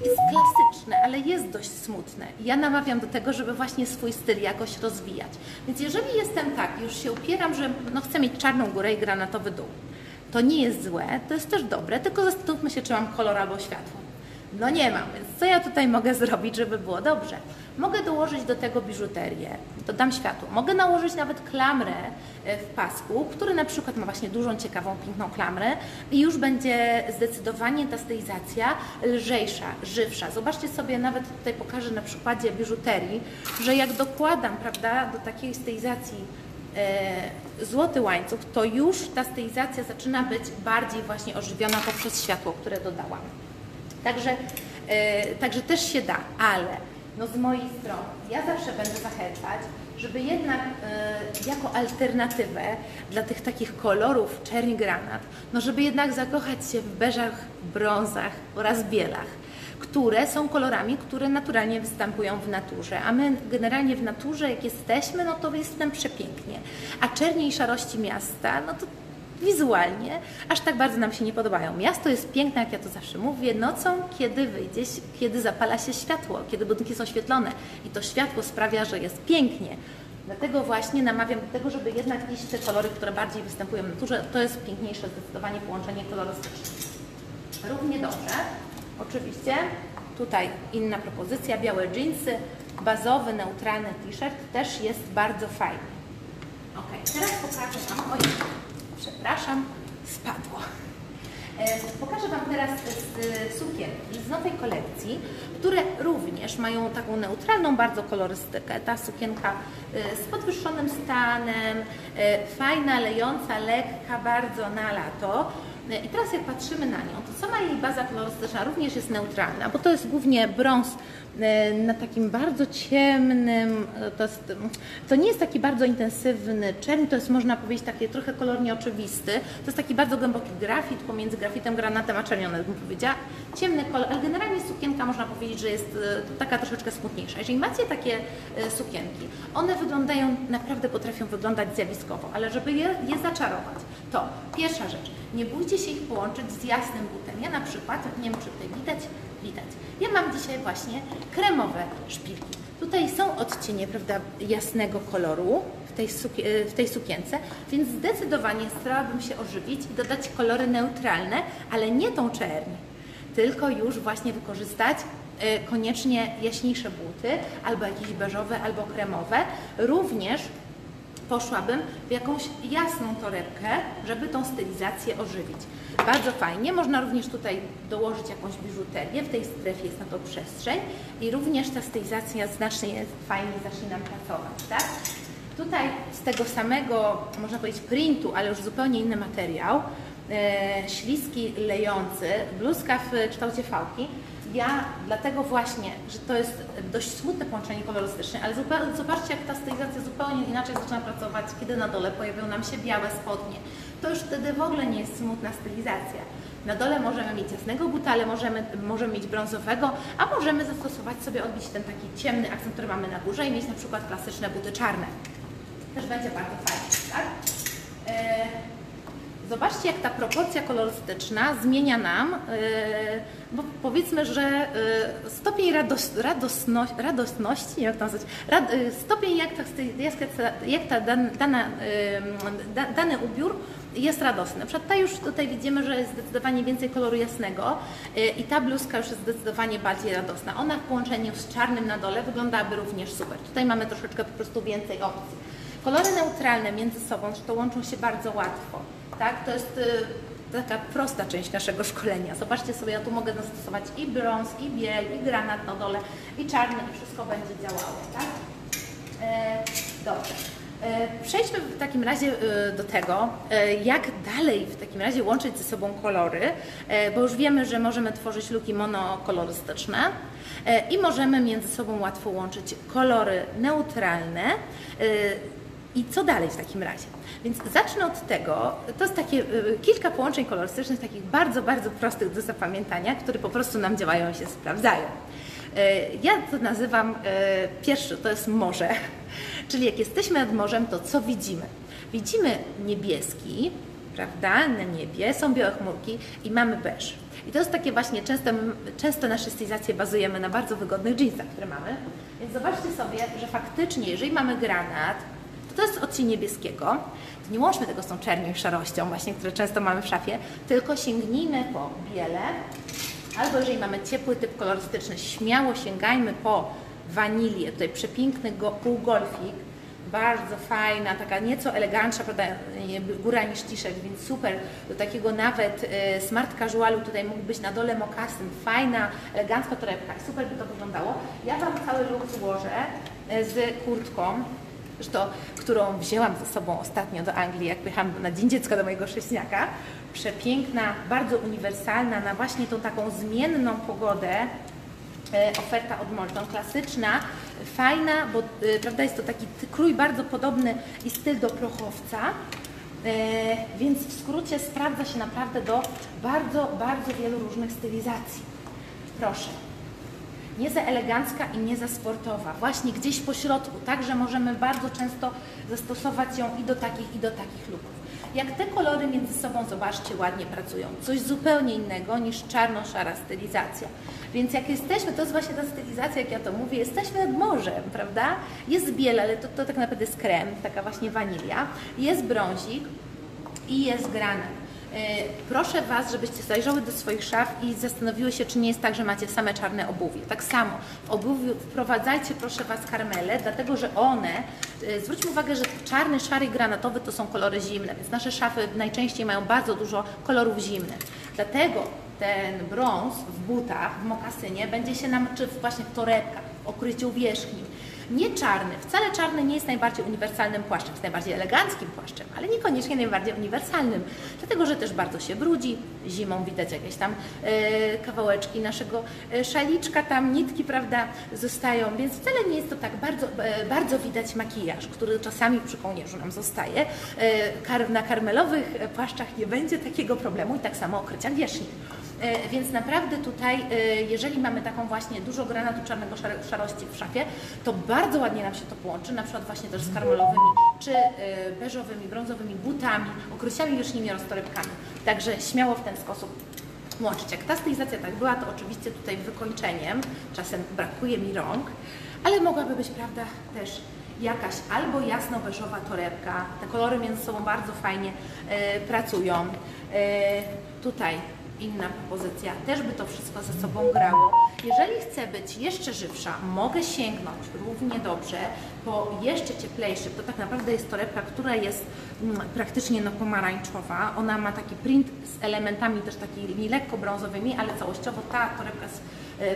jest klasyczne, ale jest dość smutne. Ja namawiam do tego, żeby właśnie swój styl jakoś rozwijać. Więc jeżeli jestem tak, już się upieram, że no chcę mieć czarną górę i granatowy dół, to nie jest złe, to jest też dobre, tylko zastanówmy się, czy mam kolor albo światło. No nie mam, więc co ja tutaj mogę zrobić, żeby było dobrze? Mogę dołożyć do tego biżuterię, dodam światło. Mogę nałożyć nawet klamrę e, w pasku, który na przykład ma właśnie dużą, ciekawą, piękną klamrę i już będzie zdecydowanie ta stylizacja lżejsza, żywsza. Zobaczcie sobie, nawet tutaj pokażę na przykładzie biżuterii, że jak dokładam, prawda, do takiej stylizacji e, złoty łańcuch, to już ta stylizacja zaczyna być bardziej właśnie ożywiona poprzez światło, które dodałam. Także, yy, także też się da, ale no z mojej strony ja zawsze będę zachęcać, żeby jednak y, jako alternatywę dla tych takich kolorów czerń granat, no żeby jednak zakochać się w beżach, brązach oraz bielach, które są kolorami, które naturalnie występują w naturze, a my generalnie w naturze jak jesteśmy, no to jest nam przepięknie, a czernie i szarości miasta, no to wizualnie aż tak bardzo nam się nie podobają. Miasto jest piękne, jak ja to zawsze mówię, nocą, kiedy wyjdzie, kiedy zapala się światło, kiedy budynki są oświetlone i to światło sprawia, że jest pięknie. Dlatego właśnie namawiam do tego, żeby jednak iść te kolory, które bardziej występują w naturze. To jest piękniejsze zdecydowanie połączenie kolorystyczne. Równie dobrze, oczywiście, tutaj inna propozycja, białe jeansy, bazowy, neutralny t-shirt też jest bardzo fajny. Ok, teraz pokażę Wam, oj, przepraszam, spadło. E, pokażę Wam teraz sukienki z nowej kolekcji, które również mają taką neutralną bardzo kolorystykę. Ta sukienka e, z podwyższonym stanem, e, fajna, lejąca, lekka bardzo na lato. I teraz jak patrzymy na nią, to sama jej baza kolorystyczna również jest neutralna, bo to jest głównie brąz na takim bardzo ciemnym, e, to, jest, to nie jest taki bardzo intensywny czerń, to jest można powiedzieć taki trochę kolor nieoczywisty, to jest taki bardzo głęboki grafit pomiędzy grafitem, granatem a czernionym, bym powiedziała. Ciemny kolor, ale generalnie sukienka można powiedzieć, że jest taka troszeczkę smutniejsza. Jeżeli macie takie sukienki, one wyglądają, naprawdę potrafią wyglądać zjawiskowo, ale żeby je, je zaczarować, to pierwsza rzecz, nie bójcie się ich połączyć z jasnym butem. Ja na przykład, nie wiem czy tutaj widać, widać. Ja mam dzisiaj właśnie kremowe szpilki. Tutaj są odcienie prawda, jasnego koloru w tej, w tej sukience, więc zdecydowanie starałabym się ożywić i dodać kolory neutralne, ale nie tą czerń, tylko już właśnie wykorzystać e, koniecznie jaśniejsze buty, albo jakieś beżowe, albo kremowe. Również poszłabym w jakąś jasną torebkę, żeby tą stylizację ożywić. Bardzo fajnie, można również tutaj dołożyć jakąś biżuterię, w tej strefie jest na to przestrzeń i również ta stylizacja znacznie fajnie zacznie nam pracować, tak? Tutaj z tego samego, można powiedzieć printu, ale już zupełnie inny materiał, e, śliski lejący, bluzka w kształcie fałki, ja dlatego właśnie, że to jest dość smutne połączenie kolorystyczne, ale zobaczcie jak ta stylizacja zupełnie inaczej zaczyna pracować, kiedy na dole pojawią nam się białe spodnie. To już wtedy w ogóle nie jest smutna stylizacja. Na dole możemy mieć jasnego buta, ale możemy, możemy mieć brązowego, a możemy zastosować sobie, odbić ten taki ciemny akcent, który mamy na górze i mieć na przykład klasyczne buty czarne. Też będzie bardzo fajnie, tak? E, Zobaczcie, jak ta proporcja kolorystyczna zmienia nam, e, bo powiedzmy, że e, stopień rados, radosno, radosności, jak to nazwać, rad, e, stopień jak ta, jak ta dana, dany ubiór jest radosny. Przykład ta już tutaj widzimy, że jest zdecydowanie więcej koloru jasnego i ta bluzka już jest zdecydowanie bardziej radosna. Ona w połączeniu z czarnym na dole wyglądałaby również super. Tutaj mamy troszeczkę po prostu więcej opcji. Kolory neutralne między sobą to łączą się bardzo łatwo. Tak? To jest y, taka prosta część naszego szkolenia. Zobaczcie sobie, ja tu mogę zastosować i brąz, i biel, i granat na dole, i czarny, i wszystko będzie działało. Tak? E, dobrze. E, przejdźmy w takim razie e, do tego, e, jak dalej w takim razie łączyć ze sobą kolory, bo już wiemy, że możemy tworzyć luki monokolorystyczne i możemy między sobą łatwo łączyć kolory neutralne. I co dalej w takim razie? Więc zacznę od tego, to jest takie y, kilka połączeń kolorystycznych, takich bardzo, bardzo prostych do zapamiętania, które po prostu nam działają i się sprawdzają. Y, ja to nazywam, y, pierwszy to jest morze, czyli jak jesteśmy nad morzem, to co widzimy? Widzimy niebieski, prawda, na niebie, są białe chmurki i mamy beż. I to jest takie właśnie, często, często nasze stylizacje bazujemy na bardzo wygodnych jeansach, które mamy. Więc zobaczcie sobie, że faktycznie, jeżeli mamy granat, to jest odcień niebieskiego. To nie łączmy tego z tą czernią i szarością, właśnie, które często mamy w szafie, tylko sięgnijmy po biele, albo jeżeli mamy ciepły typ kolorystyczny, śmiało sięgajmy po wanilię. Tutaj przepiękny go, półgolfik, bardzo fajna, taka nieco elegantsza, prawda, góra niż t-shirt, więc super. Do takiego nawet y, smart casualu tutaj mógł być na dole mokasyn, fajna, elegancka torebka super by to wyglądało. Ja Wam cały look złożę y, z kurtką, zresztą, którą wzięłam ze sobą ostatnio do Anglii, jak pojechałam na Dzień Dziecka do mojego sześniaka. Przepiękna, bardzo uniwersalna, na właśnie tą taką zmienną pogodę e, oferta od Molton, klasyczna, fajna, bo e, prawda, jest to taki krój bardzo podobny i styl do prochowca, e, więc w skrócie sprawdza się naprawdę do bardzo, bardzo wielu różnych stylizacji. Proszę nie za elegancka i nie za sportowa, właśnie gdzieś po środku, tak, że możemy bardzo często zastosować ją i do takich, i do takich looków. Jak te kolory między sobą, zobaczcie, ładnie pracują. Coś zupełnie innego niż czarno-szara stylizacja. Więc jak jesteśmy, to jest właśnie ta stylizacja, jak ja to mówię, jesteśmy nad morzem, prawda? Jest biel, ale to, to tak naprawdę jest krem, taka właśnie wanilia. Jest brązik i jest granat. E, proszę Was, żebyście zajrzały do swoich szaf i zastanowiły się, czy nie jest tak, że macie same czarne obuwie. Tak samo w obuwiu wprowadzajcie proszę Was karmele, dlatego że one, e, zwróćmy uwagę, że czarny, szary i granatowy to są kolory zimne, więc nasze szafy najczęściej mają bardzo dużo kolorów zimnych. Dlatego ten brąz w butach, w mokasynie będzie się nam, czy właśnie w torebkach, w okryciu wierzchnim, Nie czarny, wcale czarny nie jest najbardziej uniwersalnym płaszczem, jest najbardziej eleganckim płaszczem, ale niekoniecznie najbardziej uniwersalnym, dlatego że też bardzo się brudzi, zimą widać jakieś tam e, kawałeczki naszego e, szaliczka, tam nitki, prawda, zostają, więc wcale nie jest to tak bardzo, e, bardzo widać makijaż, który czasami przy kołnierzu nam zostaje. Na karmelowych płaszczach nie będzie takiego problemu i tak samo okrycia wierzchni. Więc naprawdę tutaj, jeżeli mamy taką właśnie dużo granatu czarnego szar- szarości w szafie, to bardzo ładnie nam się to połączy, na przykład właśnie też z karmelowymi, czy beżowymi, brązowymi butami, okryciami wierzchnimi, roztorebkami. Także śmiało w ten sposób łączyć. Jak ta stylizacja tak była, to oczywiście tutaj wykończeniem, czasem brakuje mi rąk, ale mogłaby być, prawda, też jakaś albo jasno-beżowa torebka. Te kolory między sobą bardzo fajnie e, pracują. E, tutaj inna propozycja, też by to wszystko ze sobą grało. Jeżeli chcę być jeszcze żywsza, mogę sięgnąć równie dobrze po jeszcze cieplejszy. To tak naprawdę jest torebka, która jest mm, praktycznie no, pomarańczowa. Ona ma taki print z elementami też takimi lekko brązowymi, ale całościowo ta torebka jest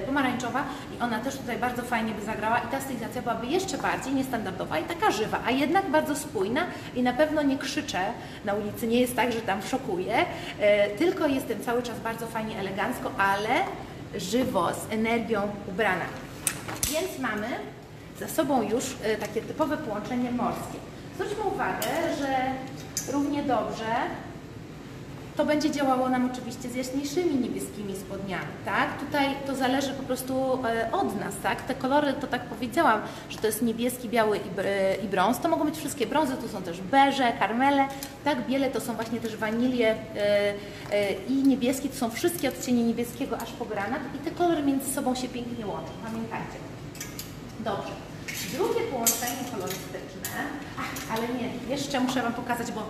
pomarańczowa i ona też tutaj bardzo fajnie by zagrała i ta stylizacja byłaby jeszcze bardziej niestandardowa i taka żywa, a jednak bardzo spójna i na pewno nie krzyczę na ulicy, nie jest tak, że tam szokuję, e, tylko jestem cały czas bardzo fajnie elegancko, ale żywo, z energią ubrana. Więc mamy za sobą już e, takie typowe połączenie morskie. Zwróćmy uwagę, że równie dobrze to będzie działało nam oczywiście z jaśniejszymi niebieskimi spodniami, tak? Tutaj to zależy po prostu e, od nas, tak? Te kolory, to tak powiedziałam, że to jest niebieski, biały i, br- i brąz, to mogą być wszystkie brązy, tu są też beże, karmele, tak? Biele to są właśnie też wanilie e, e, i niebieskie, to są wszystkie odcienie niebieskiego aż po granat i te kolory między sobą się pięknie łączą, pamiętajcie. Dobrze. Drugie połączenie kolorystyczne, Ach, ale nie, jeszcze muszę Wam pokazać, bo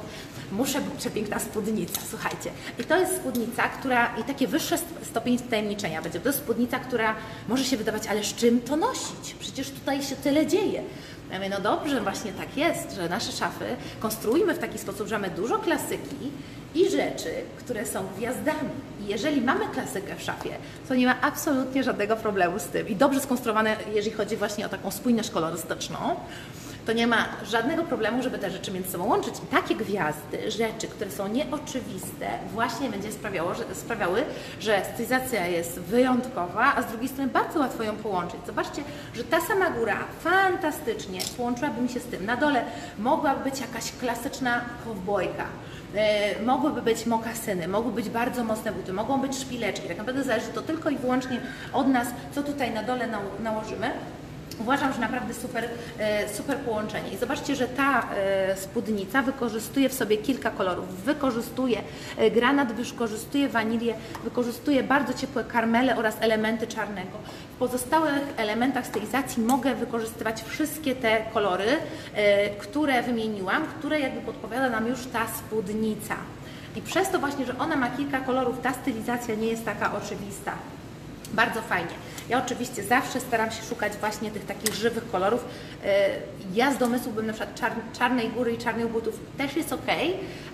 muszę, bo przepiękna spódnica, słuchajcie. I to jest spódnica, która, i takie wyższe st- stopień wtajemniczenia będzie. To jest spódnica, która może się wydawać, ale z czym to nosić? Przecież tutaj się tyle dzieje. Ja mówię, no dobrze, właśnie tak jest, że nasze szafy konstruujmy w taki sposób, że mamy dużo klasyki i rzeczy, które są gwiazdami. I jeżeli mamy klasykę w szafie, to nie ma absolutnie żadnego problemu z tym. I dobrze skonstruowane, jeżeli chodzi właśnie o taką spójność kolorystyczną, to nie ma żadnego problemu, żeby te rzeczy między sobą łączyć. I takie gwiazdy, rzeczy, które są nieoczywiste, właśnie będzie sprawiało, że, sprawiały, że stylizacja jest wyjątkowa, a z drugiej strony bardzo łatwo ją połączyć. Zobaczcie, że ta sama góra fantastycznie połączyłaby mi się z tym. Na dole mogłaby być jakaś klasyczna kowbojka. E, mogłyby być mokasyny, mogły być bardzo mocne buty, mogą być szpileczki. Tak naprawdę zależy to tylko i wyłącznie od nas, co tutaj na dole nał- nałożymy. Uważam, że naprawdę super, e, super połączenie. I zobaczcie, że ta e, spódnica wykorzystuje w sobie kilka kolorów. Wykorzystuje e, granat, wykorzystuje wanilię, wykorzystuje bardzo ciepłe karmele oraz elementy czarnego. W pozostałych elementach stylizacji mogę wykorzystywać wszystkie te kolory, które wymieniłam, które jakby podpowiada nam już ta spódnica. I przez to właśnie, że ona ma kilka kolorów, ta stylizacja nie jest taka oczywista. Bardzo fajnie. Ja oczywiście zawsze staram się szukać właśnie tych takich żywych kolorów. E, Ja z domysłu bym na przykład czar- czarnej góry i czarnych butów też jest ok,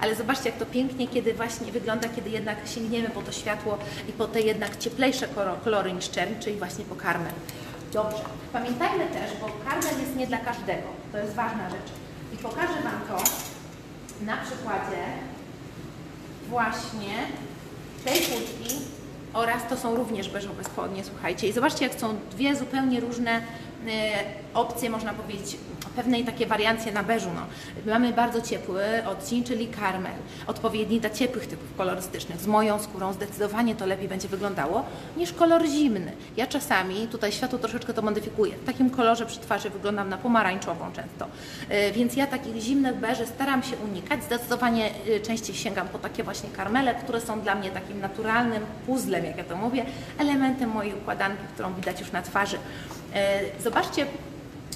ale zobaczcie jak to pięknie, kiedy właśnie wygląda, kiedy jednak sięgniemy po to światło i po te jednak cieplejsze kolo- kolory niż czerń, czyli właśnie po karmel. Dobrze. Pamiętajmy też, bo karmel jest nie dla każdego. To jest ważna rzecz. I pokażę Wam to na przykładzie właśnie tej kurtki oraz to są również beżowe spodnie, słuchajcie. I zobaczcie, jak są dwie zupełnie różne e, opcje, można powiedzieć, pewnej takie wariancje na beżu. No. Mamy bardzo ciepły odcień, czyli karmel, odpowiedni dla ciepłych typów kolorystycznych. Z moją skórą zdecydowanie to lepiej będzie wyglądało niż kolor zimny. Ja czasami, tutaj światło troszeczkę to modyfikuję, w takim kolorze przy twarzy wyglądam na pomarańczową często. E, Więc ja takich zimnych beży staram się unikać. Zdecydowanie e, częściej sięgam po takie właśnie karmele, które są dla mnie takim naturalnym puzzlem, jak ja to mówię, elementem mojej układanki, którą widać już na twarzy. E, Zobaczcie,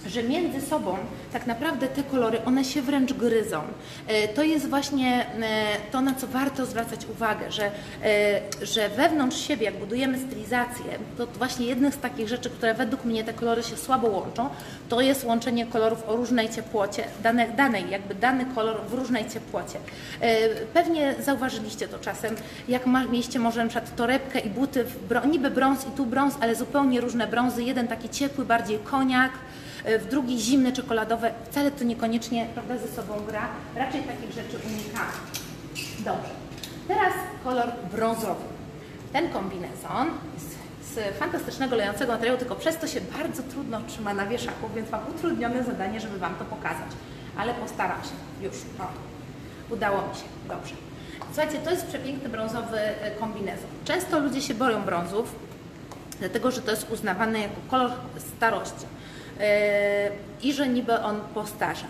że między sobą tak naprawdę te kolory, one się wręcz gryzą. E, To jest właśnie e, to, na co warto zwracać uwagę, że, e, że wewnątrz siebie, jak budujemy stylizację, to właśnie jednych z takich rzeczy, które według mnie te kolory się słabo łączą, to jest łączenie kolorów o różnej ciepłocie, dane, danej, jakby dany kolor w różnej ciepłocie. Pewnie zauważyliście to czasem, jak mieliście może na przykład torebkę i buty, w niby brąz i tu brąz, ale zupełnie różne brązy, jeden taki ciepły, bardziej koniak, w drugi zimne, czekoladowe. Wcale to niekoniecznie prawda, ze sobą gra. Raczej takich rzeczy unikamy. Dobrze. Teraz kolor brązowy. Ten kombinezon z fantastycznego lejącego materiału, tylko przez to się bardzo trudno trzyma na wieszaku, więc mam utrudnione zadanie, żeby Wam to pokazać. Ale postaram się. Już. O. Udało mi się. Dobrze. Słuchajcie, to jest przepiękny brązowy e, kombinezon. Często ludzie się boją brązów, dlatego że to jest uznawane jako kolor starości e, i że niby on postarza.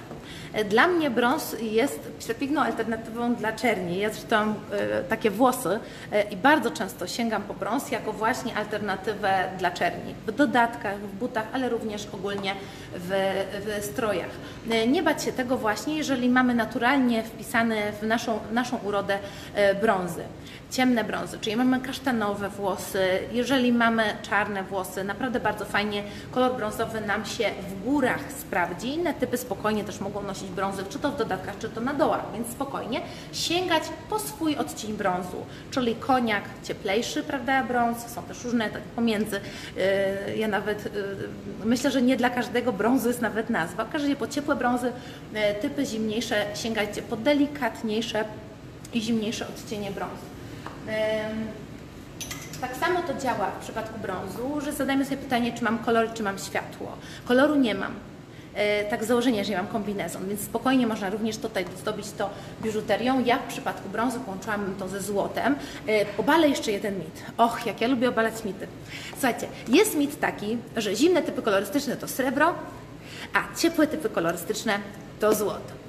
Dla mnie brąz jest przepiękną alternatywą dla czerni. Ja zresztą e, takie włosy e, i bardzo często sięgam po brąz jako właśnie alternatywę dla czerni. W dodatkach, w butach, ale również ogólnie w, w strojach. E, Nie bać się tego właśnie, jeżeli mamy naturalnie wpisane w naszą, naszą urodę brązy. Ciemne brązy, czyli mamy kasztanowe włosy, jeżeli mamy czarne włosy, naprawdę bardzo fajnie kolor brązowy nam się w górach sprawdzi. Inne typy spokojnie też mogą nosić brązy, czy to w dodatkach, czy to na dołach, więc spokojnie sięgać po swój odcień brązu, czyli koniak cieplejszy, prawda, brąz, są też różne tak pomiędzy. Yy, Ja nawet yy, myślę, że nie dla każdego brązu jest nawet nazwa. W każdym razie po ciepłe brązy, yy, typy zimniejsze sięgajcie po delikatniejsze i zimniejsze odcienie brązu. Tak samo to działa w przypadku brązu, że zadajmy sobie pytanie, czy mam kolor, czy mam światło. Koloru nie mam. E, Tak z założenia, że nie mam kombinezon, więc spokojnie można również tutaj zdobić to biżuterią. Ja w przypadku brązu połączyłam to ze złotem. E, Obalę jeszcze jeden mit. Och, jak ja lubię obalać mity. Słuchajcie, jest mit taki, że zimne typy kolorystyczne to srebro, a ciepłe typy kolorystyczne to złoto.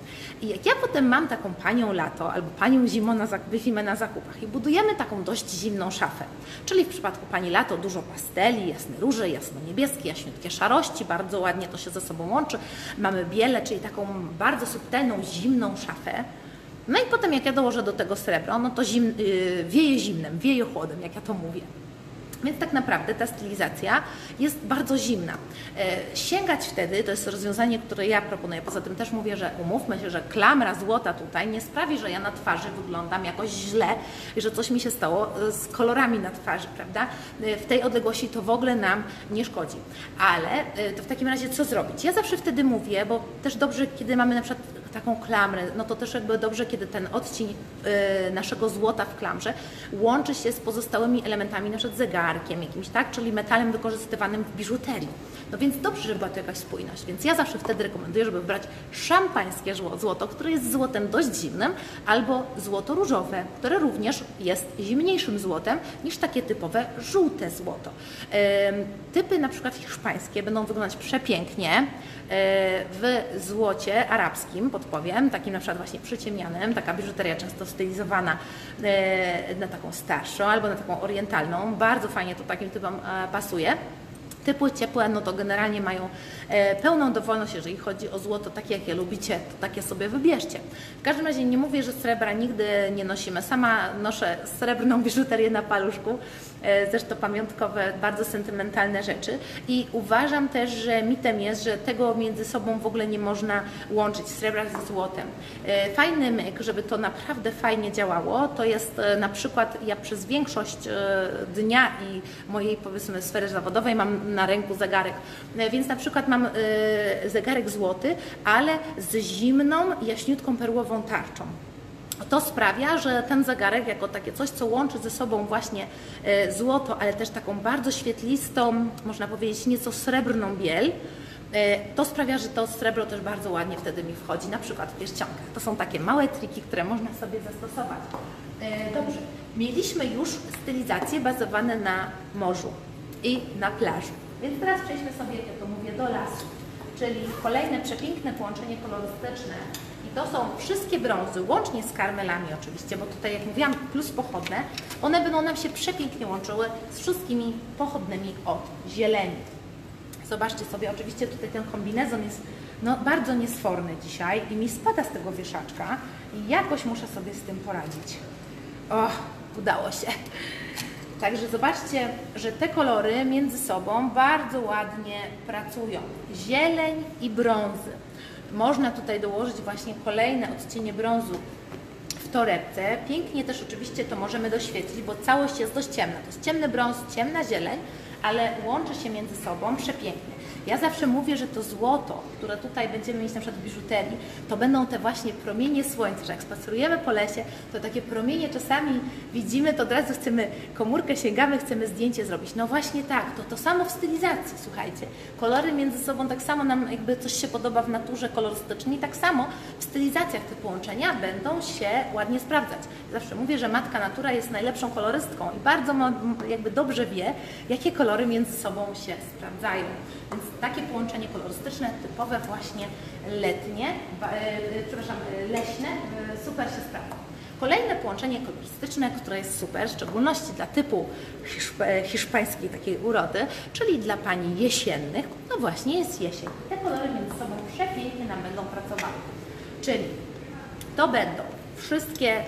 I jak ja potem mam taką panią lato albo panią zimą na, wyfimę na zakupach i budujemy taką dość zimną szafę, czyli w przypadku pani lato dużo pasteli, jasne róże, jasno-niebieskie, jaśniutkie szarości, bardzo ładnie to się ze sobą łączy. Mamy biele, czyli taką bardzo subtelną, zimną szafę. No i potem jak ja dołożę do tego srebro, no to zim, yy, wieje zimnem, wieje chłodem, jak ja to mówię. Więc tak naprawdę ta stylizacja jest bardzo zimna. E, Sięgać wtedy, to jest rozwiązanie, które ja proponuję. Poza tym też mówię, że umówmy się, że klamra złota tutaj nie sprawi, że ja na twarzy wyglądam jakoś źle i że coś mi się stało e, z kolorami na twarzy, prawda? E, W tej odległości to w ogóle nam nie szkodzi. Ale to w takim razie co zrobić? Ja zawsze wtedy mówię, bo też dobrze, kiedy mamy na przykład taką klamrę, no to też jakby dobrze, kiedy ten odcień y, naszego złota w klamrze łączy się z pozostałymi elementami, na przykład zegarkiem jakimś, tak, czyli metalem wykorzystywanym w biżuterii. No więc dobrze, żeby była to jakaś spójność. Więc ja zawsze wtedy rekomenduję, żeby wybrać szampańskie zło- złoto, które jest złotem dość zimnym, albo złoto różowe, które również jest zimniejszym złotem niż takie typowe żółte złoto. Typy na przykład hiszpańskie będą wyglądać przepięknie w złocie arabskim, podpowiem, takim na przykład właśnie przyciemnianym, taka biżuteria często stylizowana e, na taką starszą albo na taką orientalną. Bardzo fajnie to takim typom e, pasuje. Typy ciepłe, no to generalnie mają e, pełną dowolność, jeżeli chodzi o złoto, takie jakie lubicie, to takie sobie wybierzcie. W każdym razie nie mówię, że srebra nigdy nie nosimy. Sama noszę srebrną biżuterię na paluszku, e, zresztą pamiątkowe, bardzo sentymentalne rzeczy i uważam też, że mitem jest, że tego między sobą w ogóle nie można łączyć, srebra ze złotem. E, Fajny myk, żeby to naprawdę fajnie działało, to jest e, na przykład ja przez większość e, dnia i mojej powiedzmy sfery zawodowej mam na ręku zegarek, E, więc na przykład mam e, zegarek złoty, ale z zimną, jaśniutką perłową tarczą. To sprawia, że ten zegarek, jako takie coś, co łączy ze sobą właśnie e, złoto, ale też taką bardzo świetlistą, można powiedzieć nieco srebrną biel, e, to sprawia, że to srebro też bardzo ładnie wtedy mi wchodzi, na przykład w pierścionkach. To są takie małe triki, które można sobie zastosować. E, Dobrze, mieliśmy już stylizacje bazowane na morzu i na plaży. Więc teraz przejdźmy sobie, jak to mówię, do lasu, czyli kolejne przepiękne połączenie kolorystyczne. To są wszystkie brązy, łącznie z karmelami oczywiście, bo tutaj, jak mówiłam, plus pochodne, one będą nam się przepięknie łączyły z wszystkimi pochodnymi od zieleni. Zobaczcie sobie, oczywiście tutaj ten kombinezon jest no, bardzo niesforny dzisiaj i mi spada z tego wieszaczka i jakoś muszę sobie z tym poradzić. O, udało się. Także zobaczcie, że te kolory między sobą bardzo ładnie pracują. Zieleń i brązy. Można tutaj dołożyć właśnie kolejne odcienie brązu w torebce. Pięknie też oczywiście to możemy doświetlić, bo całość jest dość ciemna. To jest ciemny brąz, ciemna zieleń, ale łączy się między sobą przepięknie. Ja zawsze mówię, że to złoto, które tutaj będziemy mieć na przykład w biżuterii, to będą te właśnie promienie słońca, że jak spacerujemy po lesie, to takie promienie czasami widzimy, to od razu chcemy komórkę, sięgamy, chcemy zdjęcie zrobić. No właśnie tak, to to samo w stylizacji, słuchajcie. Kolory między sobą tak samo nam jakby coś się podoba w naturze kolorystycznie i tak samo w stylizacjach te połączenia będą się ładnie sprawdzać. Zawsze mówię, że matka natura jest najlepszą kolorystką i bardzo jakby dobrze wie, jakie kolory między sobą się sprawdzają. Więc takie połączenie kolorystyczne, typowe właśnie letnie, e, przepraszam, leśne, e, super się sprawdza. Kolejne połączenie kolorystyczne, które jest super, w szczególności dla typu hiszpańskiej takiej urody, czyli dla pani jesiennych, no właśnie jest jesień. Te kolory między sobą przepięknie nam będą pracowały. Czyli to będą wszystkie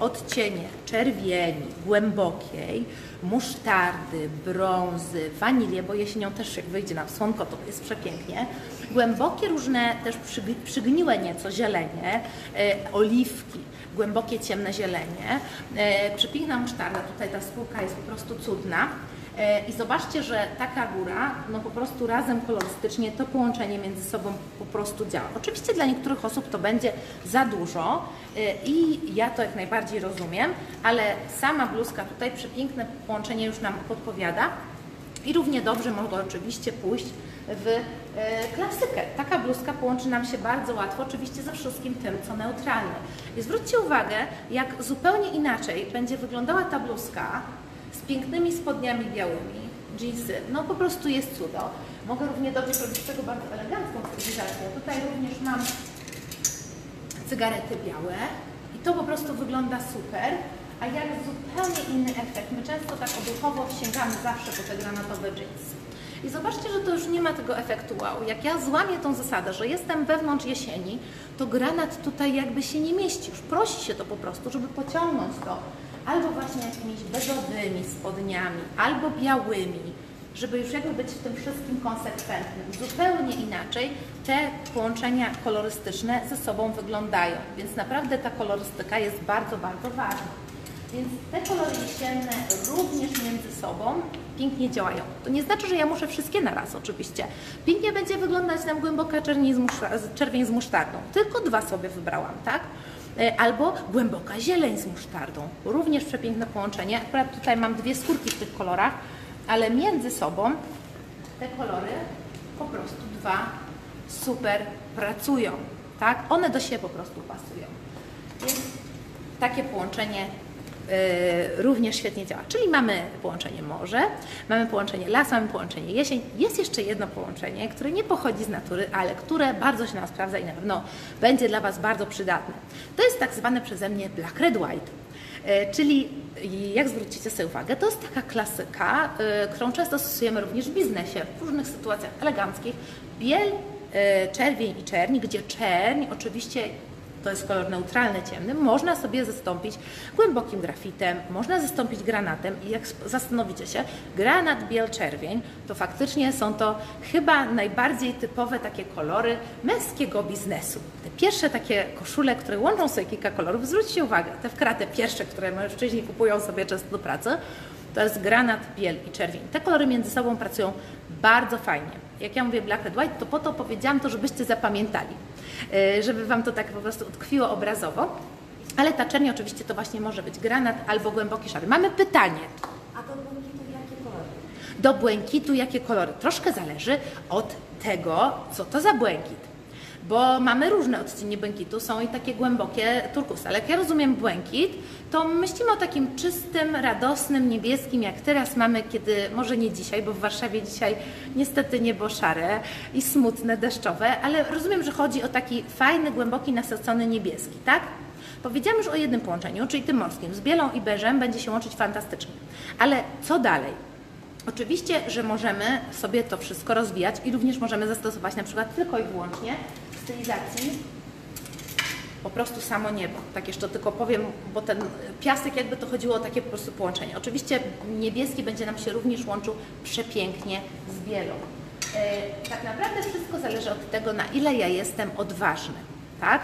odcienie czerwieni, głębokiej, musztardy, brązy, wanilię, bo jesienią też jak wyjdzie nam słonko, to jest przepięknie. Głębokie różne też przygniłe nieco zielenie, y, oliwki, głębokie ciemne zielenie. Y, przepiękna musztarda, tutaj ta skórka jest po prostu cudna. I zobaczcie, że taka góra, no po prostu razem kolorystycznie to połączenie między sobą po prostu działa. Oczywiście dla niektórych osób to będzie za dużo i ja to jak najbardziej rozumiem, ale sama bluzka tutaj przepiękne połączenie już nam podpowiada i równie dobrze mogę oczywiście pójść w klasykę. Taka bluzka połączy nam się bardzo łatwo, oczywiście ze wszystkim tym, co neutralne. I zwróćcie uwagę, jak zupełnie inaczej będzie wyglądała ta bluzka pięknymi spodniami białymi, jeansy, no po prostu jest cudo. Mogę równie dobrze zrobić tego bardzo elegancką stylizację. Tutaj również mam cygarety białe i to po prostu wygląda super. A jak zupełnie inny efekt, my często tak odruchowo sięgamy zawsze po te granatowe jeansy. I zobaczcie, że to już nie ma tego efektu wow. Jak ja złamię tą zasadę, że jestem wewnątrz jesieni, to granat tutaj jakby się nie mieści. Już prosi się to po prostu, żeby pociągnąć to albo właśnie jakimiś beżowymi spodniami, albo białymi, żeby już jakby być w tym wszystkim konsekwentnym. Zupełnie inaczej te połączenia kolorystyczne ze sobą wyglądają, więc naprawdę ta kolorystyka jest bardzo, bardzo ważna. Więc te kolory jesienne również między sobą pięknie działają. To nie znaczy, że ja muszę wszystkie na raz oczywiście. Pięknie będzie wyglądać nam głęboka czerwień z musztardą. Tylko dwa sobie wybrałam, tak? E, albo głęboka zieleń z musztardą. Również przepiękne połączenie. Akurat tutaj mam dwie skórki w tych kolorach, ale między sobą te kolory po prostu dwa super pracują. Tak? One do siebie po prostu pasują. Więc takie połączenie również świetnie działa. Czyli mamy połączenie morze, mamy połączenie las, mamy połączenie jesień. Jest jeszcze jedno połączenie, które nie pochodzi z natury, ale które bardzo się nam sprawdza i na pewno będzie dla Was bardzo przydatne. To jest tak zwane przeze mnie black red white. Y, czyli jak zwrócicie sobie uwagę, to jest taka klasyka, y, którą często stosujemy również w biznesie, w różnych sytuacjach eleganckich. Biel, czerwień i czerni, gdzie czerń oczywiście to jest kolor neutralny, ciemny, można sobie zastąpić głębokim grafitem, można zastąpić granatem i jak zastanowicie się, granat, biel, czerwień, to faktycznie są to chyba najbardziej typowe takie kolory męskiego biznesu. Te pierwsze takie koszule, które łączą sobie kilka kolorów, zwróćcie uwagę, te wkrate pierwsze, które mężczyźni kupują sobie często do pracy, to jest granat, biel i czerwień. Te kolory między sobą pracują bardzo fajnie. Jak ja mówię black and white, to po to powiedziałam to, żebyście zapamiętali. E, żeby Wam to tak po prostu utkwiło obrazowo. Ale ta czerń oczywiście to właśnie może być granat albo głęboki szary. Mamy pytanie. A do błękitu jakie kolory? Do błękitu jakie kolory? Troszkę zależy od tego, co to za błękit bo mamy różne odcienie błękitu, są i takie głębokie turkusy, ale jak ja rozumiem błękit, to myślimy o takim czystym, radosnym, niebieskim, jak teraz mamy, kiedy, może nie dzisiaj, bo w Warszawie dzisiaj niestety niebo szare i smutne, deszczowe, ale rozumiem, że chodzi o taki fajny, głęboki, nasycony niebieski, tak? Powiedziałam już o jednym połączeniu, czyli tym morskim. Z bielą i beżem będzie się łączyć fantastycznie. Ale co dalej? Oczywiście, że możemy sobie to wszystko rozwijać i również możemy zastosować na przykład tylko i wyłącznie stylizacji po prostu samo niebo. Tak jeszcze tylko powiem, bo ten piasek jakby to chodziło o takie po prostu połączenie. Oczywiście niebieski będzie nam się również łączył przepięknie z bielą. E, tak naprawdę wszystko zależy od tego, na ile ja jestem odważny, tak?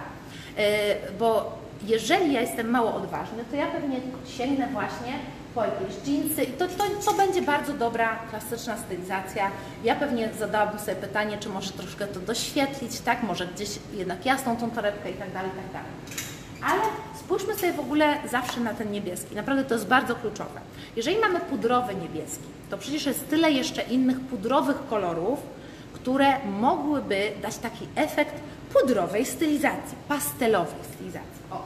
E, bo jeżeli ja jestem mało odważny, to ja pewnie sięgnę właśnie po jakieś dżinsy i to, to, to będzie bardzo dobra, klasyczna stylizacja. Ja pewnie zadałabym sobie pytanie, czy może troszkę to doświetlić, tak? Może gdzieś jednak jasną tą torebkę i tak dalej, i tak dalej. Ale spójrzmy sobie w ogóle zawsze na ten niebieski. Naprawdę to jest bardzo kluczowe. Jeżeli mamy pudrowy niebieski, to przecież jest tyle jeszcze innych pudrowych kolorów, które mogłyby dać taki efekt pudrowej stylizacji, pastelowej stylizacji. O.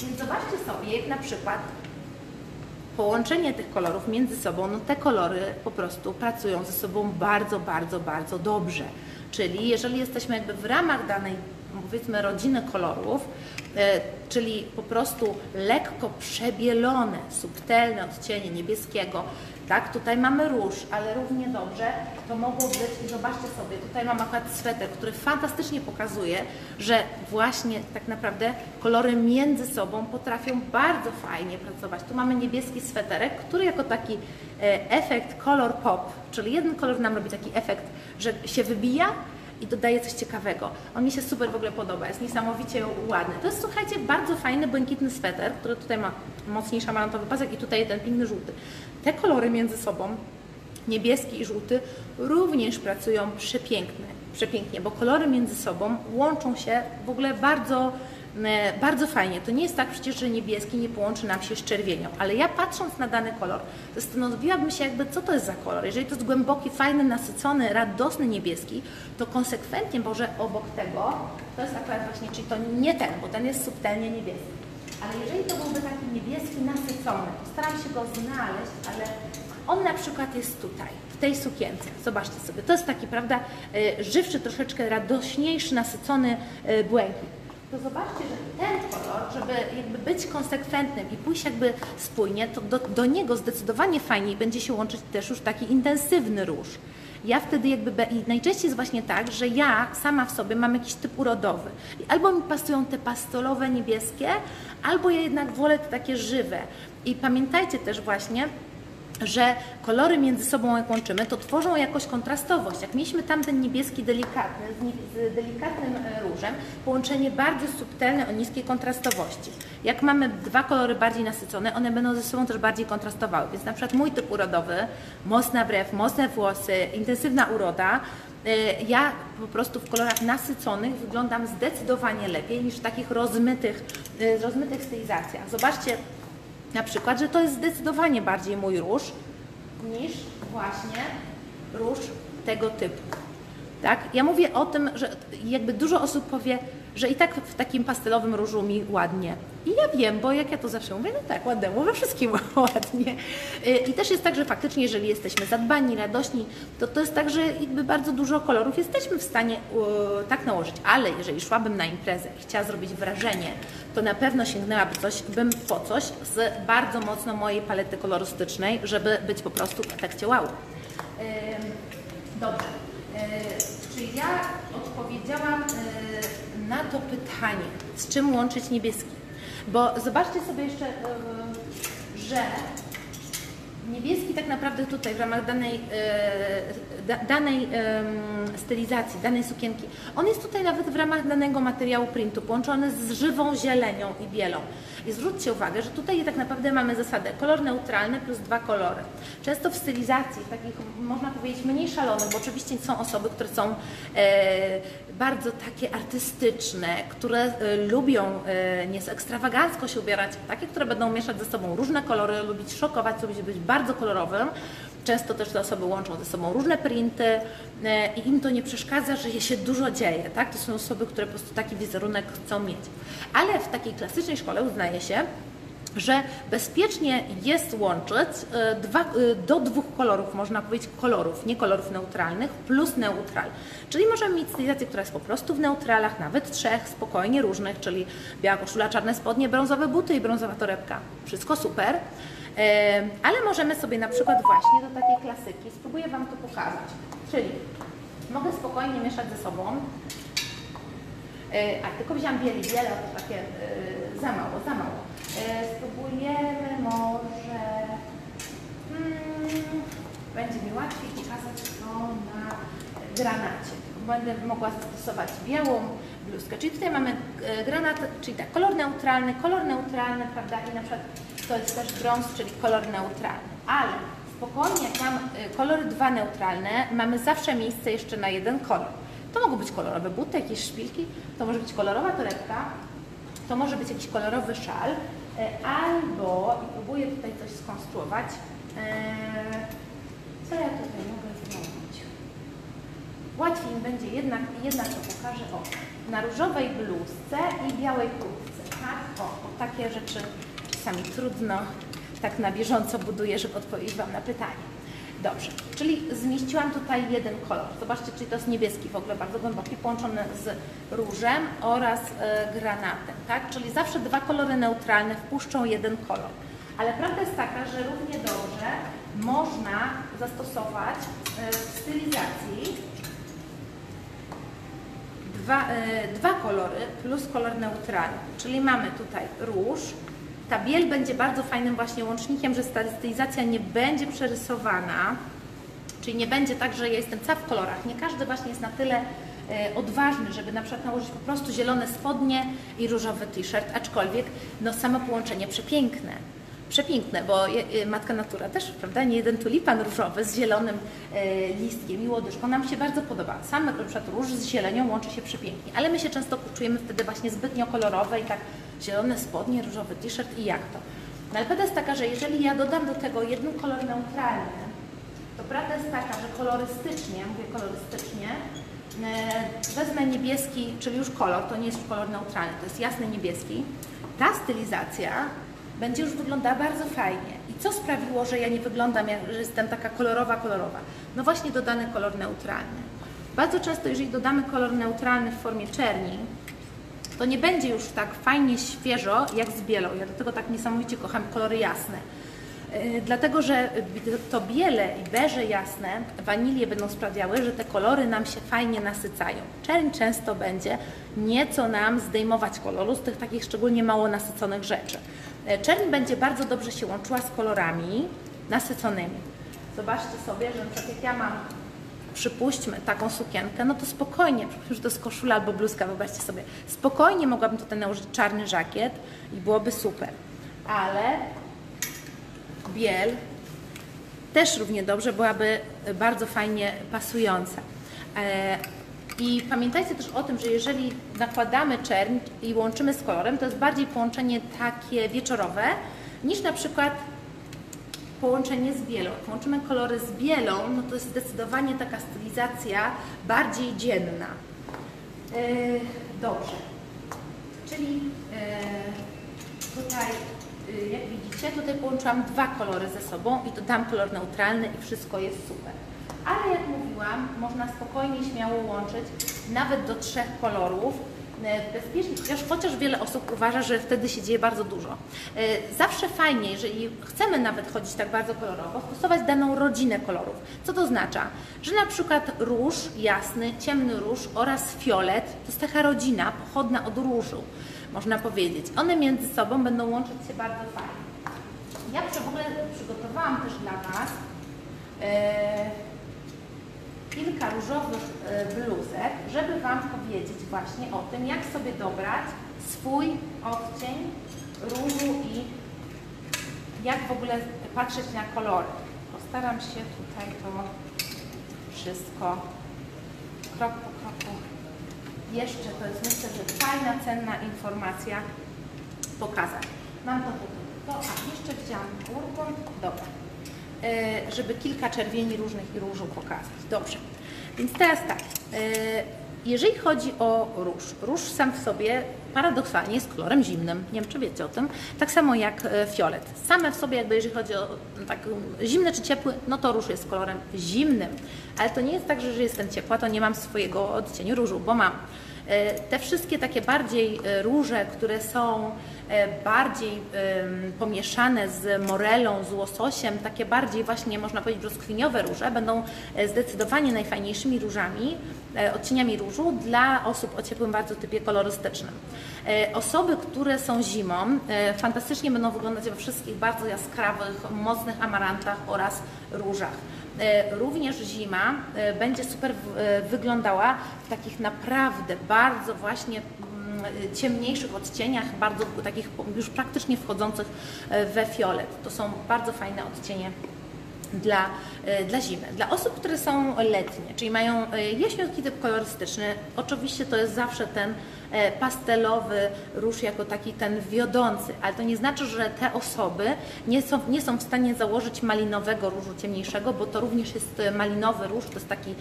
Więc zobaczcie sobie, na przykład połączenie tych kolorów między sobą, no te kolory po prostu pracują ze sobą bardzo, bardzo, bardzo dobrze. Czyli jeżeli jesteśmy jakby w ramach danej, powiedzmy, rodziny kolorów, e, czyli po prostu lekko przebielone, subtelne odcienie niebieskiego, tak, tutaj mamy róż, ale równie dobrze to mogło być, zobaczcie sobie, tutaj mam akurat sweter, który fantastycznie pokazuje, że właśnie tak naprawdę kolory między sobą potrafią bardzo fajnie pracować. Tu mamy niebieski sweterek, który jako taki e, efekt color pop, czyli jeden kolor nam robi taki efekt, że się wybija, i dodaje coś ciekawego. On mi się super w ogóle podoba, jest niesamowicie ładny. To jest, słuchajcie, bardzo fajny, błękitny sweter, który tutaj ma mocniej szamarantowy pasek i tutaj ten piękny żółty. Te kolory między sobą, niebieski i żółty, również pracują przepięknie, przepięknie, bo kolory między sobą łączą się w ogóle bardzo bardzo fajnie. To nie jest tak przecież, że niebieski nie połączy nam się z czerwienią, ale ja patrząc na dany kolor, zastanowiłabym się jakby, co to jest za kolor. Jeżeli to jest głęboki, fajny, nasycony, radosny niebieski, to konsekwentnie może obok tego, to jest akurat właśnie, czyli to nie ten, bo ten jest subtelnie niebieski. Ale jeżeli to byłby taki niebieski nasycony, to staram się go znaleźć, ale on na przykład jest tutaj, w tej sukience. Zobaczcie sobie, to jest taki, prawda, e, żywszy, troszeczkę radośniejszy, nasycony e, błękit to zobaczcie, że ten kolor, żeby jakby być konsekwentnym i pójść jakby spójnie, to do, do niego zdecydowanie fajniej będzie się łączyć też już taki intensywny róż. Ja wtedy jakby, i najczęściej jest właśnie tak, że ja sama w sobie mam jakiś typ urodowy. Albo mi pasują te pastelowe niebieskie, albo ja jednak wolę te takie żywe. I pamiętajcie też właśnie, że kolory między sobą jak łączymy, to tworzą jakoś kontrastowość. Jak mieliśmy tamten niebieski delikatny z, delikatnym e, różem, połączenie bardzo subtelne o niskiej kontrastowości. Jak mamy dwa kolory bardziej nasycone, one będą ze sobą też bardziej kontrastowały. Więc na przykład mój typ urodowy, mocna brew, mocne włosy, intensywna uroda, e, ja po prostu w kolorach nasyconych wyglądam zdecydowanie lepiej niż w takich rozmytych, e, rozmytych stylizacjach. Zobaczcie, na przykład, że to jest zdecydowanie bardziej mój róż niż właśnie róż tego typu. Tak? Ja mówię o tym, że jakby dużo osób powie, że i tak w takim pastelowym różu mi ładnie. I ja wiem, bo jak ja to zawsze mówię, no tak, ładnemu we wszystkim ładnie. Y, I też jest tak, że faktycznie, jeżeli jesteśmy zadbani, radośni, to to jest tak, że jakby bardzo dużo kolorów jesteśmy w stanie tak nałożyć. Ale jeżeli szłabym na imprezę i chciała zrobić wrażenie, to na pewno sięgnęłaby coś, bym po coś z bardzo mocno mojej palety kolorystycznej, żeby być po prostu w efekcie wow. Dobrze. Czy ja odpowiedziałam na to pytanie, z czym łączyć niebieski? Bo zobaczcie sobie jeszcze, że niebieski tak naprawdę tutaj w ramach danej, e, danej stylizacji, danej sukienki, on jest tutaj nawet w ramach danego materiału printu połączony z żywą zielenią i bielą. I zwróćcie uwagę, że tutaj tak naprawdę mamy zasadę kolor neutralny plus dwa kolory. Często w stylizacji, takich można powiedzieć mniej szalonych, bo oczywiście są osoby, które są e, bardzo takie artystyczne, które e, lubią e, nie ekstrawagancko się ubierać, takie, które będą mieszać ze sobą różne kolory, lubić szokować, lubić być bardzo kolorowym. Często też te osoby łączą ze sobą różne printy e, i im to nie przeszkadza, że się dużo dzieje. Tak? To są osoby, które po prostu taki wizerunek chcą mieć. Ale w takiej klasycznej szkole uznaje się, że bezpiecznie jest łączyć e, dwa, e, do dwóch kolorów, można powiedzieć kolorów, nie kolorów neutralnych, plus neutral. Czyli możemy mieć stylizację, która jest po prostu w neutralach, nawet trzech, spokojnie różnych, czyli biała koszula, czarne spodnie, brązowe buty i brązowa torebka. Wszystko super. E, ale możemy sobie na przykład właśnie do takiej klasyki, spróbuję Wam to pokazać. Czyli mogę spokojnie mieszać ze sobą, a tylko wziąłam bieli, biele, to takie za mało, za mało. Spróbujemy może, hmm, będzie mi łatwiej pokazać to na granacie. będę mogła zastosować białą bluzkę. Czyli tutaj mamy e, granat, czyli tak, kolor neutralny, kolor neutralny, prawda? I na przykład to jest też brąz, czyli kolor neutralny. Ale spokojnie, jak mam e, kolory dwa neutralne, mamy zawsze miejsce jeszcze na jeden kolor. To mogą być kolorowe buty, jakieś szpilki, to może być kolorowa torebka, to może być jakiś kolorowy szal, e, albo, i próbuję tutaj coś skonstruować, e, co ja tutaj mogę zrobić? Łatwiej mi będzie jednak, jednak to pokażę, o, na różowej bluzce i białej kurtce, tak? O, o, takie rzeczy czasami trudno, tak na bieżąco buduję, żeby odpowiedzieć Wam na pytanie. Dobrze, czyli zmieściłam tutaj jeden kolor. Zobaczcie, czyli to jest niebieski w ogóle bardzo głęboki, połączony z różem oraz e, granatem, tak? Czyli zawsze dwa kolory neutralne wpuszczą jeden kolor. Ale prawda jest taka, że równie dobrze można zastosować e, w stylizacji dwa, e, dwa kolory plus kolor neutralny. Czyli mamy tutaj róż. Ta biel będzie bardzo fajnym właśnie łącznikiem, że stylizacja nie będzie przerysowana, czyli nie będzie tak, że ja jestem cała w kolorach. Nie każdy właśnie jest na tyle e, odważny, żeby na przykład nałożyć po prostu zielone spodnie i różowy t-shirt, aczkolwiek no samo połączenie przepiękne. Przepiękne, bo e, Matka Natura też, prawda, nie jeden tulipan różowy z zielonym e, listkiem i łodyżką nam się bardzo podoba. Sam na przykład róż z zielenią łączy się przepięknie, ale my się często czujemy wtedy właśnie zbytnio kolorowe i tak zielone spodnie, różowy t-shirt i jak to. No ale prawda jest taka, że jeżeli ja dodam do tego jeden kolor neutralny, to prawda jest taka, że kolorystycznie, mówię kolorystycznie, e, wezmę niebieski, czyli już kolor, to nie jest już kolor neutralny, to jest jasny niebieski. Ta stylizacja będzie już wyglądała bardzo fajnie. I co sprawiło, że ja nie wyglądam, że jestem taka kolorowa, kolorowa? No właśnie dodany kolor neutralny. Bardzo często, jeżeli dodamy kolor neutralny w formie czerni, to nie będzie już tak fajnie świeżo jak z bielą. Ja do tego tak niesamowicie kocham kolory jasne. Yy, Dlatego, że to biele i beże jasne, wanilie będą sprawiały, że te kolory nam się fajnie nasycają. Czerń często będzie nieco nam zdejmować koloru z tych takich szczególnie mało nasyconych rzeczy. Yy, Czerń będzie bardzo dobrze się łączyła z kolorami nasyconymi. Zobaczcie sobie, że przykład jak ja mam przypuśćmy taką sukienkę, no to spokojnie, że to jest koszula albo bluzka, wyobraźcie sobie, spokojnie mogłabym tutaj nałożyć czarny żakiet i byłoby super. Ale biel też równie dobrze byłaby bardzo fajnie pasująca. I pamiętajcie też o tym, że jeżeli nakładamy czerń i łączymy z kolorem, to jest bardziej połączenie takie wieczorowe niż na przykład połączenie z bielą. Jak łączymy kolory z bielą, no to jest zdecydowanie taka stylizacja bardziej dzienna. E, dobrze. Czyli e, tutaj, e, jak widzicie, tutaj połączyłam dwa kolory ze sobą i dodam kolor neutralny i wszystko jest super. Ale jak mówiłam, można spokojnie, śmiało łączyć nawet do trzech kolorów e, bezpiecznie, chociaż, wiele osób uważa, że wtedy się dzieje bardzo dużo. E, Zawsze fajnie, jeżeli chcemy nawet chodzić tak bardzo kolorowo, stosować daną rodzinę kolorów. Co to oznacza? Że na przykład róż jasny, ciemny róż oraz fiolet to jest taka rodzina pochodna od różu, można powiedzieć. One między sobą będą łączyć się bardzo fajnie. Ja w ogóle przygotowałam też dla Was e, kilka różowych e, bluzek, żeby Wam powiedzieć właśnie o tym, jak sobie dobrać swój odcień różu i jak w ogóle patrzeć na kolory. Postaram się tutaj to wszystko krok po kroku jeszcze, to jest myślę, że fajna, cenna informacja pokazać. Mam to tutaj. To, a jeszcze chciałam urkąt. Dobra. E, żeby kilka czerwieni różnych i różu pokazać. Dobrze. Więc teraz tak. e, Jeżeli chodzi o róż, róż sam w sobie paradoksalnie jest kolorem zimnym. Nie wiem, czy wiecie o tym. Tak samo jak e, fiolet. Same w sobie, jakby jeżeli chodzi o no, tak um, zimny czy ciepły, no to róż jest kolorem zimnym. Ale to nie jest tak, że jeżeli jestem ciepła, to nie mam swojego odcieniu różu, bo mam. Te wszystkie takie bardziej róże, które są bardziej em, pomieszane z morelą, z łososiem, takie bardziej właśnie można powiedzieć brzoskwiniowe róże, będą e, zdecydowanie najfajniejszymi różami, e, odcieniami różu dla osób o ciepłym bardzo typie kolorystycznym. E, Osoby, które są zimą, e, fantastycznie będą wyglądać we wszystkich bardzo jaskrawych, mocnych amarantach oraz różach. e, również zima e, będzie super e, wyglądała w takich naprawdę bardzo właśnie ciemniejszych odcieniach, bardzo takich już praktycznie wchodzących e, we fiolet. To są bardzo fajne odcienie dla, e, dla zimy. Dla osób, które są letnie, czyli mają e, jaśniutki typ kolorystyczny, oczywiście to jest zawsze ten e, pastelowy róż jako taki ten wiodący, ale to nie znaczy, że te osoby nie są, nie są w stanie założyć malinowego różu ciemniejszego, bo to również jest malinowy róż, to jest taki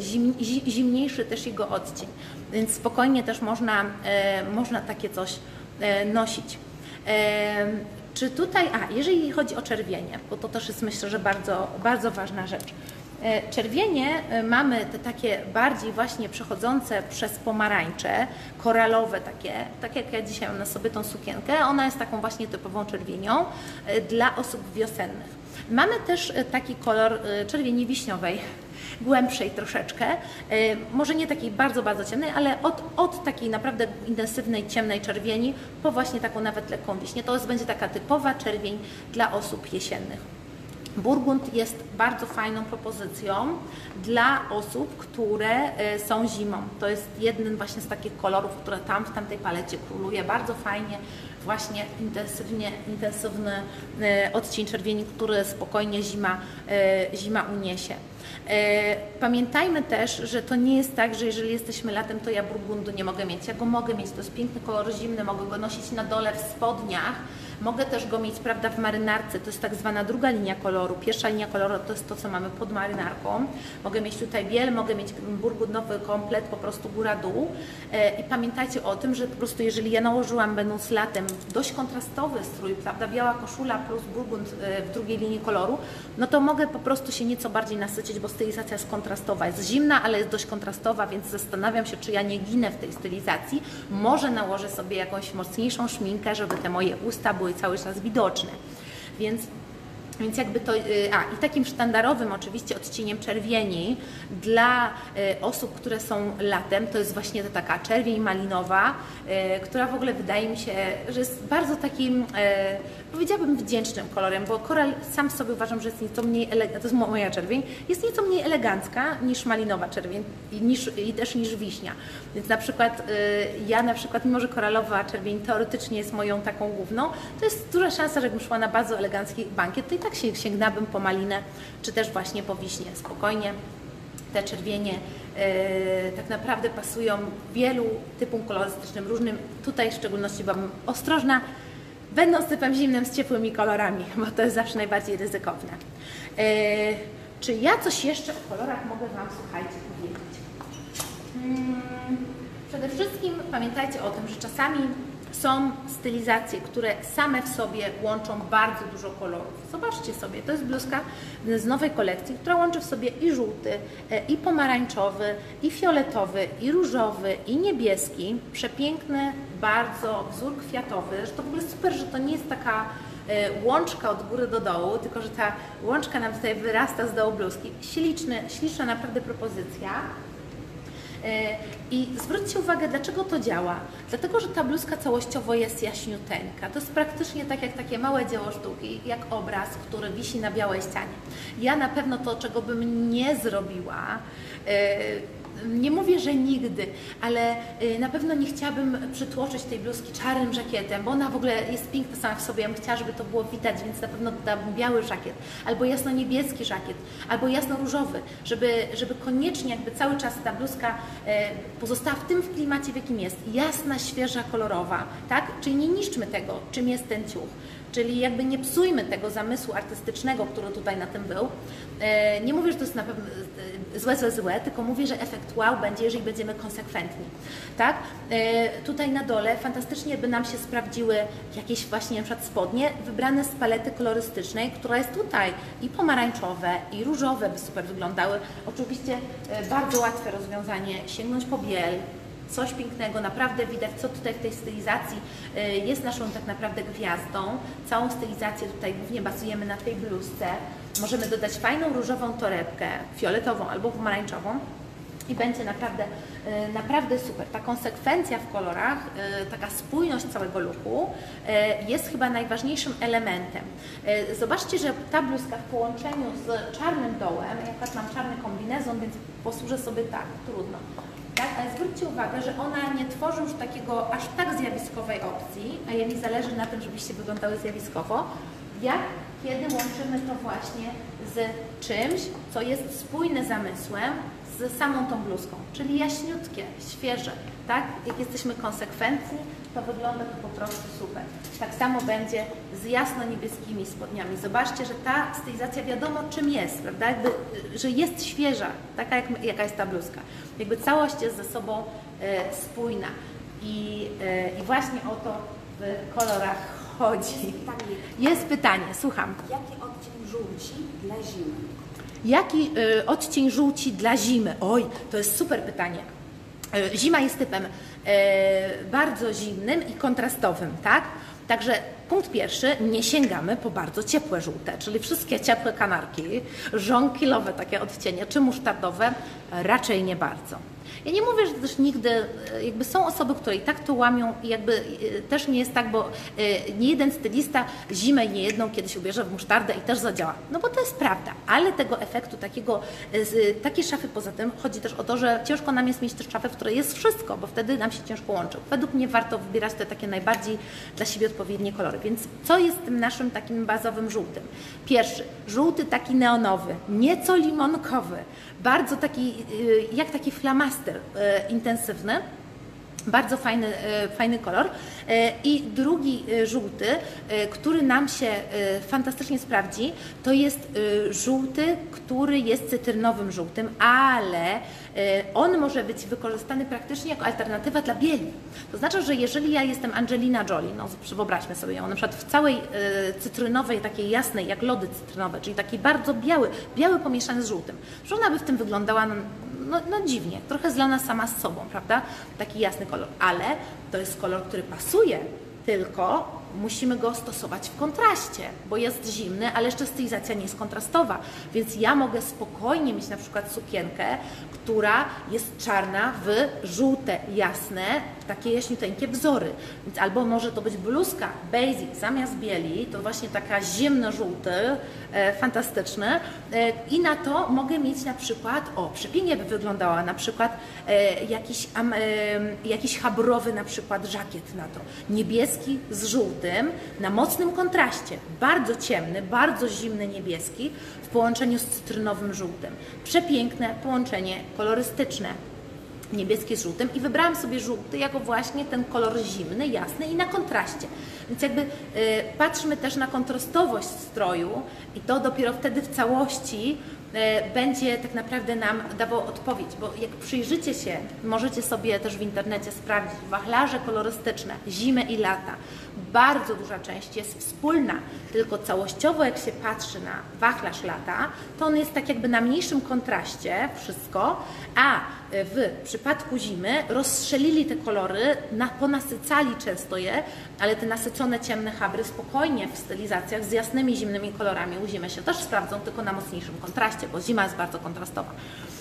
zim, zi- zimniejszy też jego odcień, więc spokojnie też można, można takie coś nosić. Czy tutaj, a jeżeli chodzi o czerwienie, bo to też jest myślę, że bardzo, bardzo ważna rzecz. E, Czerwienie e, mamy te takie bardziej właśnie przechodzące przez pomarańcze, koralowe takie, tak jak ja dzisiaj mam na sobie tą sukienkę, ona jest taką właśnie typową czerwienią e, dla osób wiosennych. Mamy też taki kolor czerwieni wiśniowej, głębszej troszeczkę, e, może nie takiej bardzo, bardzo ciemnej, ale od, od takiej naprawdę intensywnej, ciemnej czerwieni po właśnie taką nawet lekką wiśnię. To jest, będzie taka typowa czerwień dla osób jesiennych. Burgund jest bardzo fajną propozycją dla osób, które e, są zimą. To jest jeden właśnie z takich kolorów, które tam w tamtej palecie króluje. Bardzo fajnie, właśnie intensywnie, intensywny e, odcień czerwieni, który spokojnie zima, zima uniesie. E, Pamiętajmy też, że to nie jest tak, że jeżeli jesteśmy latem, to ja burgundu nie mogę mieć. Ja go mogę mieć, to jest piękny kolor zimny, mogę go nosić na dole w spodniach, mogę też go mieć, prawda, w marynarce, to jest tak zwana druga linia koloru. Pierwsza linia koloru to jest to, co mamy pod marynarką. Mogę mieć tutaj biel, mogę mieć burgundowy komplet, po prostu góra-dół. E, I pamiętajcie o tym, że po prostu jeżeli ja nałożyłam, będąc latem, dość kontrastowy strój, prawda, biała koszula plus burgund e, w drugiej linii koloru, no to mogę po prostu się nieco bardziej nasycić, bo stylizacja jest kontrastowa. Jest zimna, ale jest dość kontrastowa, więc zastanawiam się, czy ja nie ginę w tej stylizacji. Może nałożę sobie jakąś mocniejszą szminkę, żeby te moje usta były cały czas widoczne. Więc więc jakby to, y, a i takim sztandarowym oczywiście odcieniem czerwieni dla y, osób, które są latem, to jest właśnie ta taka czerwień malinowa, y, która w ogóle wydaje mi się, że jest bardzo takim, powiedziałabym wdzięcznym kolorem, bo koral sam sobie uważam, że jest nieco mniej to jest mo- moja czerwień, jest nieco mniej elegancka niż malinowa czerwień niż, i też niż wiśnia. Więc na przykład ja na przykład, mimo że koralowa czerwień teoretycznie jest moją taką główną, to jest duża szansa, żebym szła na bardzo elegancki bankiet, to i tak się sięgnęłabym po malinę, czy też właśnie po wiśnie. Spokojnie te czerwienie e, tak naprawdę pasują wielu typom kolorystycznym, różnym. Tutaj w szczególności byłabym ostrożna, będąc typem zimnym z ciepłymi kolorami, bo to jest zawsze najbardziej ryzykowne. E, czy ja coś jeszcze o kolorach mogę Wam, słuchajcie, powiedzieć? Mm, Przede wszystkim pamiętajcie o tym, że czasami są stylizacje, które same w sobie łączą bardzo dużo kolorów. Zobaczcie sobie, to jest bluzka z nowej kolekcji, która łączy w sobie i żółty, e, i pomarańczowy, i fioletowy, i różowy, i niebieski. Przepiękny, bardzo wzór kwiatowy, to w ogóle super, że to nie jest taka e, łączka od góry do dołu, tylko że ta łączka nam tutaj wyrasta z dołu bluzki. Śliczny, śliczna naprawdę propozycja. E, I zwróćcie uwagę, dlaczego to działa. Dlatego, że ta bluzka całościowo jest jaśniuteńka. To jest praktycznie tak jak takie małe dzieło sztuki, jak obraz, który wisi na białej ścianie. Ja na pewno to, czego bym nie zrobiła, e, nie mówię, że nigdy, ale y, na pewno nie chciałabym przytłoczyć tej bluzki czarnym żakietem, bo ona w ogóle jest piękna sama w sobie. Ja bym chciała, żeby to było widać, więc na pewno dodałabym biały żakiet, albo jasno-niebieski żakiet, albo jasno-różowy, żeby, żeby koniecznie jakby cały czas ta bluzka e, pozostała w tym klimacie, w jakim jest. Jasna, świeża, kolorowa, tak? Czyli nie niszczmy tego, czym jest ten ciuch. Czyli jakby nie psujmy tego zamysłu artystycznego, który tutaj na tym był. E, Nie mówię, że to jest na pewno e, złe, złe, złe, tylko mówię, że efekt wow będzie, jeżeli będziemy konsekwentni. Tak? E, Tutaj na dole fantastycznie by nam się sprawdziły jakieś właśnie na spodnie wybrane z palety kolorystycznej, która jest tutaj i pomarańczowe, i różowe by super wyglądały. Oczywiście bardzo łatwe rozwiązanie, sięgnąć po biel, coś pięknego, naprawdę widać, co tutaj w tej stylizacji y, jest naszą tak naprawdę gwiazdą. Całą stylizację tutaj głównie bazujemy na tej bluzce. Możemy dodać fajną różową torebkę, fioletową albo pomarańczową. i będzie naprawdę, e, naprawdę super. Ta konsekwencja w kolorach, e, taka spójność całego looku jest chyba najważniejszym elementem. Zobaczcie, że ta bluzka w połączeniu z czarnym dołem, ja mam czarny kombinezon, więc posłużę sobie tak, trudno. Tak, ale zwróćcie uwagę, że ona nie tworzy już takiego aż tak zjawiskowej opcji, a jej zależy na tym, żebyście wyglądały zjawiskowo, jak kiedy łączymy to właśnie z czymś, co jest spójne zamysłem, z samą tą bluzką, czyli jaśniutkie, świeże, tak? Jak jesteśmy konsekwentni, to wygląda to po prostu super. Tak samo będzie z jasno-niebieskimi spodniami. Zobaczcie, że ta stylizacja wiadomo czym jest, prawda? Jakby, że jest świeża, taka jak, jaka jest ta bluzka. Jakby całość jest ze sobą e, spójna. I, e, I właśnie o to w kolorach chodzi. Jest pytanie, słucham. Jaki odcień żółci dla zimy? Jaki y, odcień żółci dla zimy? Oj, to jest super pytanie. Y, zima jest typem y, bardzo zimnym i kontrastowym, tak? Także punkt pierwszy, nie sięgamy po bardzo ciepłe żółte, czyli wszystkie ciepłe kanarki, żonkilowe takie odcienie, czy musztardowe, raczej nie bardzo. Ja nie mówię, że też nigdy, e, jakby są osoby, które i tak to łamią i jakby e, też nie jest tak, bo e, nie jeden stylista zimę nie jedną kiedyś ubierze w musztardę i też zadziała. No bo to jest prawda, ale tego efektu takiego, takiej szafy poza tym chodzi też o to, że ciężko nam jest mieć też szafę, w której jest wszystko, bo wtedy nam się ciężko łączy. Według mnie warto wybierać te takie najbardziej dla siebie odpowiednie kolory. Więc co jest tym naszym takim bazowym żółtym? Pierwszy, żółty taki neonowy, nieco limonkowy, bardzo taki, jak taki flamaster, E, intensywny. Bardzo fajny, e, fajny kolor. I drugi żółty, który nam się fantastycznie sprawdzi, to jest żółty, który jest cytrynowym żółtym, ale on może być wykorzystany praktycznie jako alternatywa dla bieli. To znaczy, że jeżeli ja jestem Angelina Jolie, no wyobraźmy sobie ją, na przykład w całej cytrynowej, takiej jasnej, jak lody cytrynowe, czyli taki bardzo biały, biały pomieszany z żółtym, że ona by w tym wyglądała no, no dziwnie, trochę zlana sama z sobą, prawda? Taki jasny kolor, ale to jest kolor, który pasuje, tylko musimy go stosować w kontraście, bo jest zimny, ale jeszcze stylizacja nie jest kontrastowa, więc ja mogę spokojnie mieć na przykład sukienkę, która jest czarna w żółte, jasne, takie jaśniuteńkie wzory. Więc albo może to być bluzka basic zamiast bieli, to właśnie taka zimno-żółty, e, fantastyczny. E, i na to mogę mieć na przykład, o przepięknie by wyglądała na przykład e, jakiś, am, e, jakiś habrowy na przykład żakiet na to, niebieski z żółtym, na mocnym kontraście, bardzo ciemny, bardzo zimny niebieski w połączeniu z cytrynowym żółtym. Przepiękne połączenie kolorystyczne niebieskie z żółtym i wybrałam sobie żółty jako właśnie ten kolor zimny, jasny i na kontraście. Więc jakby y, patrzmy też na kontrastowość stroju i to dopiero wtedy w całości y, będzie tak naprawdę nam dawał odpowiedź, bo jak przyjrzycie się, możecie sobie też w internecie sprawdzić wachlarze kolorystyczne zimę i lata. Bardzo duża część jest wspólna, tylko całościowo jak się patrzy na wachlarz lata, to on jest tak jakby na mniejszym kontraście wszystko, a w przypadku zimy rozstrzelili te kolory, na, ponasycali często je, ale te nasycone ciemne habry spokojnie w stylizacjach z jasnymi zimnymi kolorami u zimy się też sprawdzą, tylko na mocniejszym kontraście, bo zima jest bardzo kontrastowa.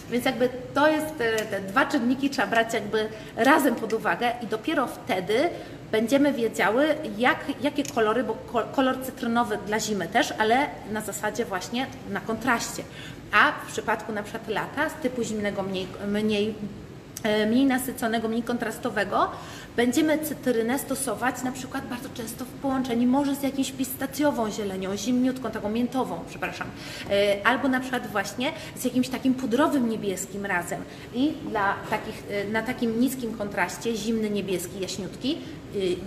Więc jakby to jest, te, te dwa czynniki trzeba brać jakby razem pod uwagę i dopiero wtedy będziemy wiedziały, jak, jakie kolory, bo kolor cytrynowy dla zimy też, ale na zasadzie właśnie na kontraście. A w przypadku na przykład lata z typu zimnego mniej, mniej e, mniej nasyconego, mniej kontrastowego, będziemy cytrynę stosować na przykład bardzo często w połączeniu może z jakąś pistacjową zielenią, zimniutką, taką miętową, przepraszam, e, albo na przykład właśnie z jakimś takim pudrowym niebieskim razem. I dla takich, e, na takim niskim kontraście zimny niebieski, jaśniutki,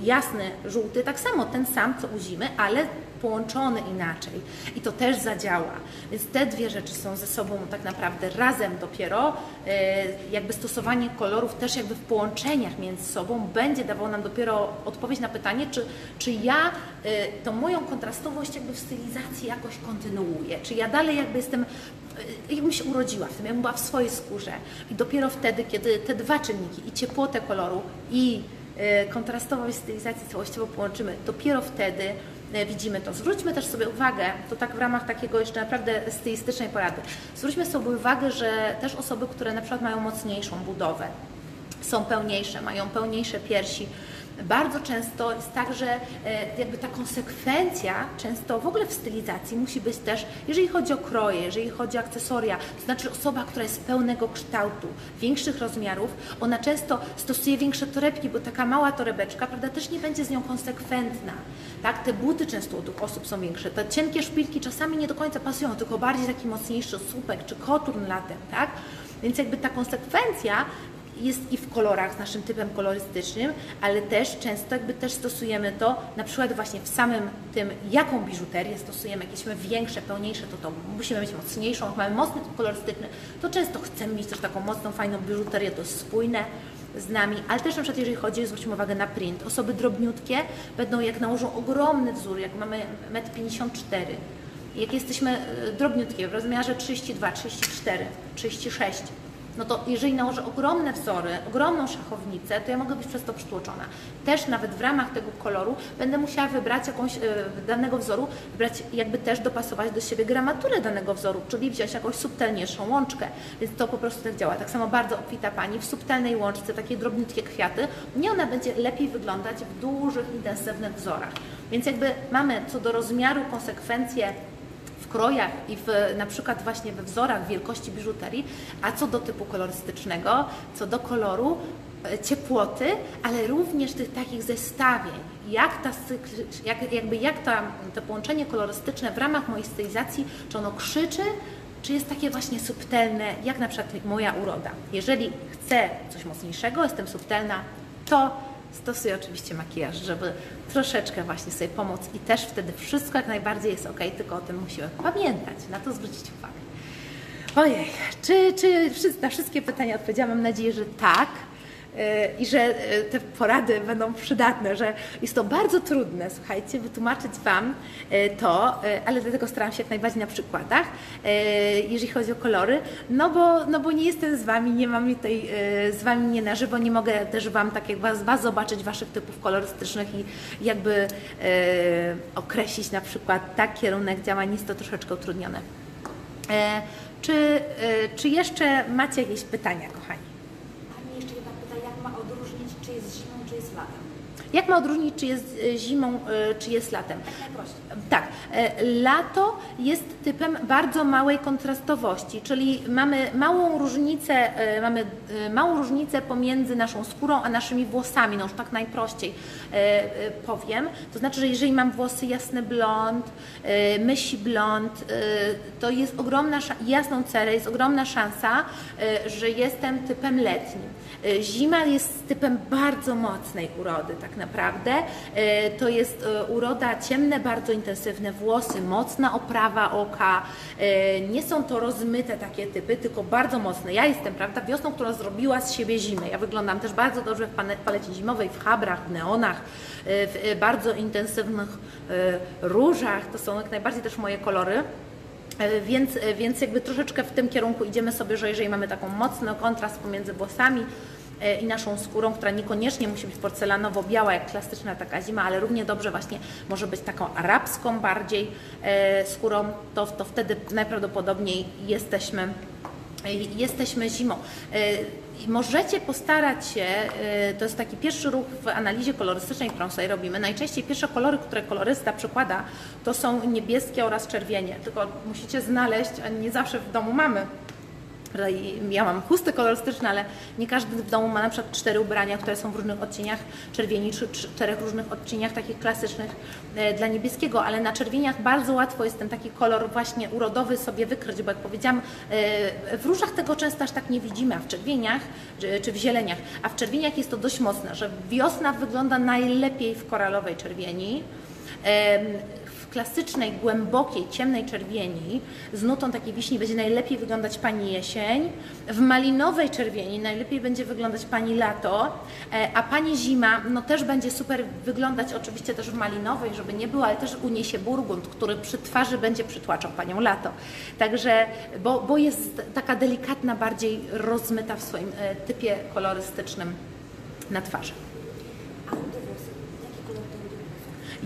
jasny żółty, tak samo ten sam co u zimy, ale połączone inaczej i to też zadziała. Więc te dwie rzeczy są ze sobą tak naprawdę razem dopiero. E, jakby stosowanie kolorów też jakby w połączeniach między sobą będzie dawało nam dopiero odpowiedź na pytanie, czy, czy ja e, tą moją kontrastowość jakby w stylizacji jakoś kontynuuję, czy ja dalej jakby jestem e, jakbym się urodziła w tym, jakbym była w swojej skórze. I dopiero wtedy, kiedy te dwa czynniki, i ciepłotę koloru, i kontrastowość stylizacji całościowo połączymy, dopiero wtedy widzimy to. Zwróćmy też sobie uwagę, to tak w ramach takiego jeszcze naprawdę stylistycznej porady, zwróćmy sobie uwagę, że też osoby, które na przykład mają mocniejszą budowę, są pełniejsze, mają pełniejsze piersi, bardzo często jest tak, że e, jakby ta konsekwencja często w ogóle w stylizacji musi być też, jeżeli chodzi o kroje, jeżeli chodzi o akcesoria, to znaczy osoba, która jest pełnego kształtu, większych rozmiarów, ona często stosuje większe torebki, bo taka mała torebeczka, prawda, też nie będzie z nią konsekwentna. Tak, te buty często u tych osób są większe, te cienkie szpilki czasami nie do końca pasują, tylko bardziej taki mocniejszy słupek czy koturn latem, tak? Więc jakby ta konsekwencja jest i w kolorach z naszym typem kolorystycznym, ale też często jakby też stosujemy to na przykład właśnie w samym tym, jaką biżuterię stosujemy, jak jesteśmy większe, pełniejsze, to to musimy mieć mocniejszą, jak mamy mocny typ kolorystyczny, to często chcemy mieć też taką mocną, fajną biżuterię, to jest spójne z nami, ale też na przykład jeżeli chodzi, zwróćmy uwagę na print, osoby drobniutkie będą jak nałożą ogromny wzór, jak mamy 1,54 m, jak jesteśmy e, drobniutkie w rozmiarze 32, 34, 36, no to jeżeli nałożę ogromne wzory, ogromną szachownicę, to ja mogę być przez to przytłoczona. Też nawet w ramach tego koloru będę musiała wybrać jakąś y, danego wzoru, wybrać jakby też dopasować do siebie gramaturę danego wzoru, czyli wziąć jakąś subtelniejszą łączkę. Więc to po prostu tak działa. Tak samo bardzo obfita Pani w subtelnej łączce, takie drobniutkie kwiaty, nie ona będzie lepiej wyglądać w dużych, intensywnych wzorach. Więc jakby mamy co do rozmiaru konsekwencje w krojach i w, na przykład właśnie we wzorach wielkości biżuterii, a co do typu kolorystycznego, co do koloru, e, ciepłoty, ale również tych takich zestawień, jak, ta, jak, jakby jak ta, to połączenie kolorystyczne w ramach mojej stylizacji, czy ono krzyczy, czy jest takie właśnie subtelne, jak na przykład moja uroda. Jeżeli chcę coś mocniejszego, jestem subtelna, to Stosuję oczywiście makijaż, żeby troszeczkę właśnie sobie pomóc i też wtedy wszystko jak najbardziej jest ok, tylko o tym musimy pamiętać, na to zwrócić uwagę. Ojej, czy, czy na wszystkie pytania odpowiedziałam? Mam nadzieję, że tak i że e, te porady będą przydatne, że jest to bardzo trudne, słuchajcie, wytłumaczyć Wam e, to, e, ale dlatego staram się jak najbardziej na przykładach, jeżeli chodzi o kolory, no bo, no bo nie jestem z Wami, nie mam tutaj z Wami nie na żywo, nie mogę też Wam tak jak Was, was zobaczyć Waszych typów kolorystycznych i jakby określić na przykład tak kierunek działań, jest to troszeczkę utrudnione. Czy, czy jeszcze macie jakieś pytania, kochani? Jak ma odróżnić, czy jest e, zimą, e, czy jest latem? Tak, e, lato jest typem bardzo małej kontrastowości, czyli mamy małą różnicę, mamy małą różnicę pomiędzy naszą skórą a naszymi włosami, no już tak najprościej powiem. To znaczy, że jeżeli mam włosy jasny blond, mysi blond, to jest ogromna, jasną cerę, jest ogromna szansa, że jestem typem letnim. Zima jest typem bardzo mocnej urody, tak naprawdę. E, to jest e, uroda ciemne, bardzo intensywne włosy, mocna oprawa oka. E, nie są to rozmyte takie typy, tylko bardzo mocne. Ja jestem, prawda, wiosną, która zrobiła z siebie zimę. Ja wyglądam też bardzo dobrze w palecie zimowej, w habrach, w neonach, w bardzo intensywnych różach. To są jak najbardziej też moje kolory. Więc, więc jakby troszeczkę w tym kierunku idziemy sobie, że jeżeli mamy taką mocny kontrast pomiędzy włosami, E, i naszą skórą, która niekoniecznie musi być porcelanowo-biała, jak klasyczna taka zima, ale równie dobrze właśnie może być taką arabską bardziej e, skórą, to, to wtedy najprawdopodobniej jesteśmy, e, jesteśmy zimą. Możecie postarać się, to jest taki pierwszy ruch w analizie kolorystycznej, którą sobie robimy. Najczęściej pierwsze kolory, które kolorysta przykłada, to są niebieskie oraz czerwienie. Tylko musicie znaleźć, a nie zawsze w domu mamy ja mam chusty kolorystyczne, ale nie każdy w domu ma na przykład cztery ubrania, które są w różnych odcieniach czerwieni, czy czterech różnych odcieniach takich klasycznych e, dla niebieskiego, ale na czerwieniach bardzo łatwo jest ten taki kolor właśnie urodowy sobie wykryć, bo jak powiedziałam, e, w różach tego często aż tak nie widzimy, a w czerwieniach czy w zieleniach, a w czerwieniach jest to dość mocne, że wiosna wygląda najlepiej w koralowej czerwieni klasycznej, głębokiej, ciemnej czerwieni z nutą takiej wiśni będzie najlepiej wyglądać Pani jesień, w malinowej czerwieni najlepiej będzie wyglądać Pani lato, e, a Pani zima no też będzie super wyglądać oczywiście też w malinowej, żeby nie było, ale też uniesie burgund, który przy twarzy będzie przytłaczał Panią lato. Także, bo, bo jest taka delikatna, bardziej rozmyta w swoim e, typie kolorystycznym na twarzy.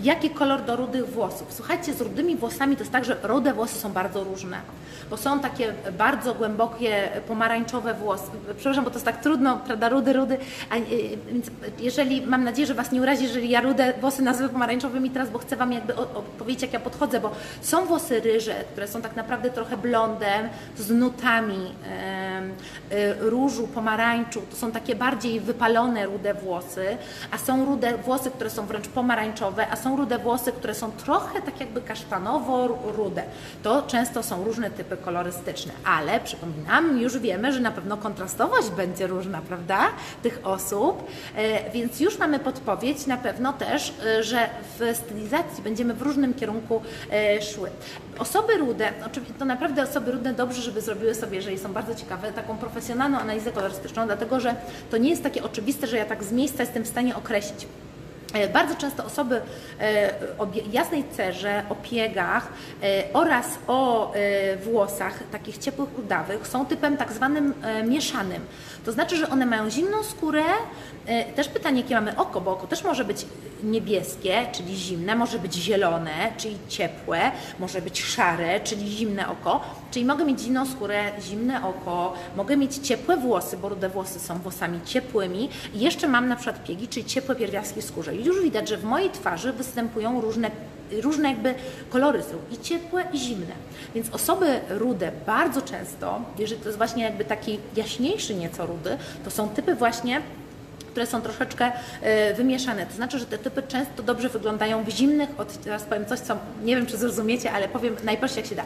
Jaki kolor do rudych włosów? Słuchajcie, z rudymi włosami to jest tak, że rude włosy są bardzo różne, bo są takie bardzo głębokie, pomarańczowe włosy. Przepraszam, bo to jest tak trudno, prawda, rudy, rudy. A, y, więc jeżeli, mam nadzieję, że Was nie urazi, jeżeli ja rude włosy nazwę pomarańczowymi teraz, bo chcę Wam jakby opowiedzieć, jak ja podchodzę, bo są włosy ryże, które są tak naprawdę trochę blondem, z nutami y, różu, pomarańczu. To są takie bardziej wypalone rude włosy, a są rude włosy, które są wręcz pomarańczowe, a są rude włosy, które są trochę tak jakby kasztanowo-rude. To często są różne typy kolorystyczne, ale przypominam, już wiemy, że na pewno kontrastowość będzie różna, prawda, tych osób, E, więc już mamy podpowiedź na pewno też, e, że w stylizacji będziemy w różnym kierunku e, szły. Osoby rude, oczywiście to naprawdę osoby rude dobrze, żeby zrobiły sobie, jeżeli są bardzo ciekawe, taką profesjonalną analizę kolorystyczną, dlatego że to nie jest takie oczywiste, że ja tak z miejsca jestem w stanie określić. E, Bardzo często osoby e, o jasnej cerze, o piegach e, oraz o włosach, takich ciepłych, rudawych, są typem tak zwanym mieszanym. To znaczy, że one mają zimną skórę. E, Też pytanie, jakie mamy oko, bo oko też może być niebieskie, czyli zimne, może być zielone, czyli ciepłe, może być szare, czyli zimne oko. Czyli mogę mieć zimną skórę, zimne oko, mogę mieć ciepłe włosy, bo rude włosy są włosami ciepłymi. I jeszcze mam na przykład piegi, czyli ciepłe pierwiastki w skórze. I już widać, że w mojej twarzy występują różne, różne jakby kolory są i ciepłe, i zimne. Więc osoby rude bardzo często, jeżeli to jest właśnie jakby taki jaśniejszy nieco rudy, to są typy właśnie które są troszeczkę e, wymieszane. To znaczy, że te typy często dobrze wyglądają w zimnych, od, teraz powiem coś, co nie wiem, czy zrozumiecie, ale powiem najprościej, jak się da.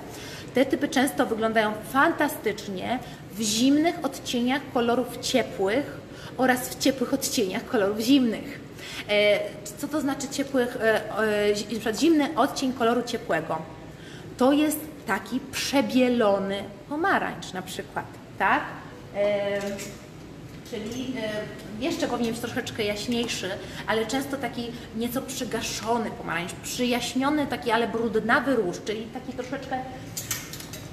Te typy często wyglądają fantastycznie w zimnych odcieniach kolorów ciepłych oraz w ciepłych odcieniach kolorów zimnych. E, Co to znaczy ciepłych, e, zimny odcień koloru ciepłego? To jest taki przebielony pomarańcz na przykład, tak? E, Czyli jeszcze powinien być troszeczkę jaśniejszy, ale często taki nieco przygaszony pomarańcz, przyjaśniony taki, ale brudnawy róż, czyli taki troszeczkę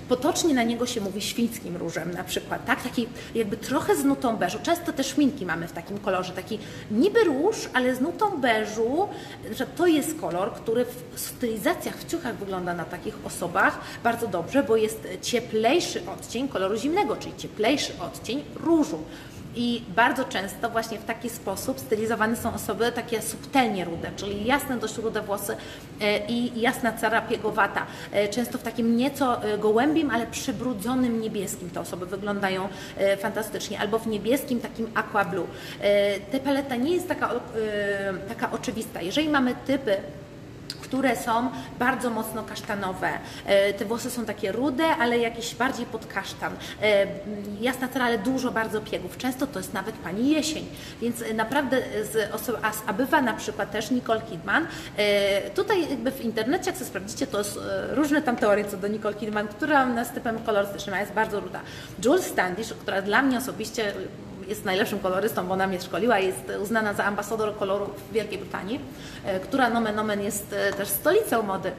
Potocznie na niego się mówi świńskim różem na przykład, tak? Taki jakby trochę z nutą beżu. Często te szminki mamy w takim kolorze, taki niby róż, ale z nutą beżu, że to jest kolor, który w stylizacjach, w ciuchach wygląda na takich osobach bardzo dobrze, bo jest cieplejszy odcień koloru zimnego, czyli cieplejszy odcień różu. I bardzo często właśnie w taki sposób stylizowane są osoby takie subtelnie rude, czyli jasne dość rude włosy e, i jasna cera piegowata. E, Często w takim nieco e, gołębim, ale przybrudzonym niebieskim te osoby wyglądają fantastycznie, albo w niebieskim takim aqua blue. Ta paleta nie jest taka, taka oczywista. Jeżeli mamy typy które są bardzo mocno kasztanowe. E, Te włosy są takie rude, ale jakieś bardziej pod kasztan. E, Jasna cera, ale dużo bardzo piegów. Często to jest nawet pani jesień, więc e, naprawdę z osób, a, bywa na przykład też Nicole Kidman. Tutaj jakby w internecie, jak sobie sprawdzicie, to jest różne tam teorie co do Nicole Kidman, która nas typem kolorystycznym jest bardzo ruda. Jules Standish, która dla mnie osobiście jest najlepszym kolorystą, bo ona mnie szkoliła, jest uznana za ambasador koloru w Wielkiej Brytanii, e, która nomen omen jest e, też stolicą mody.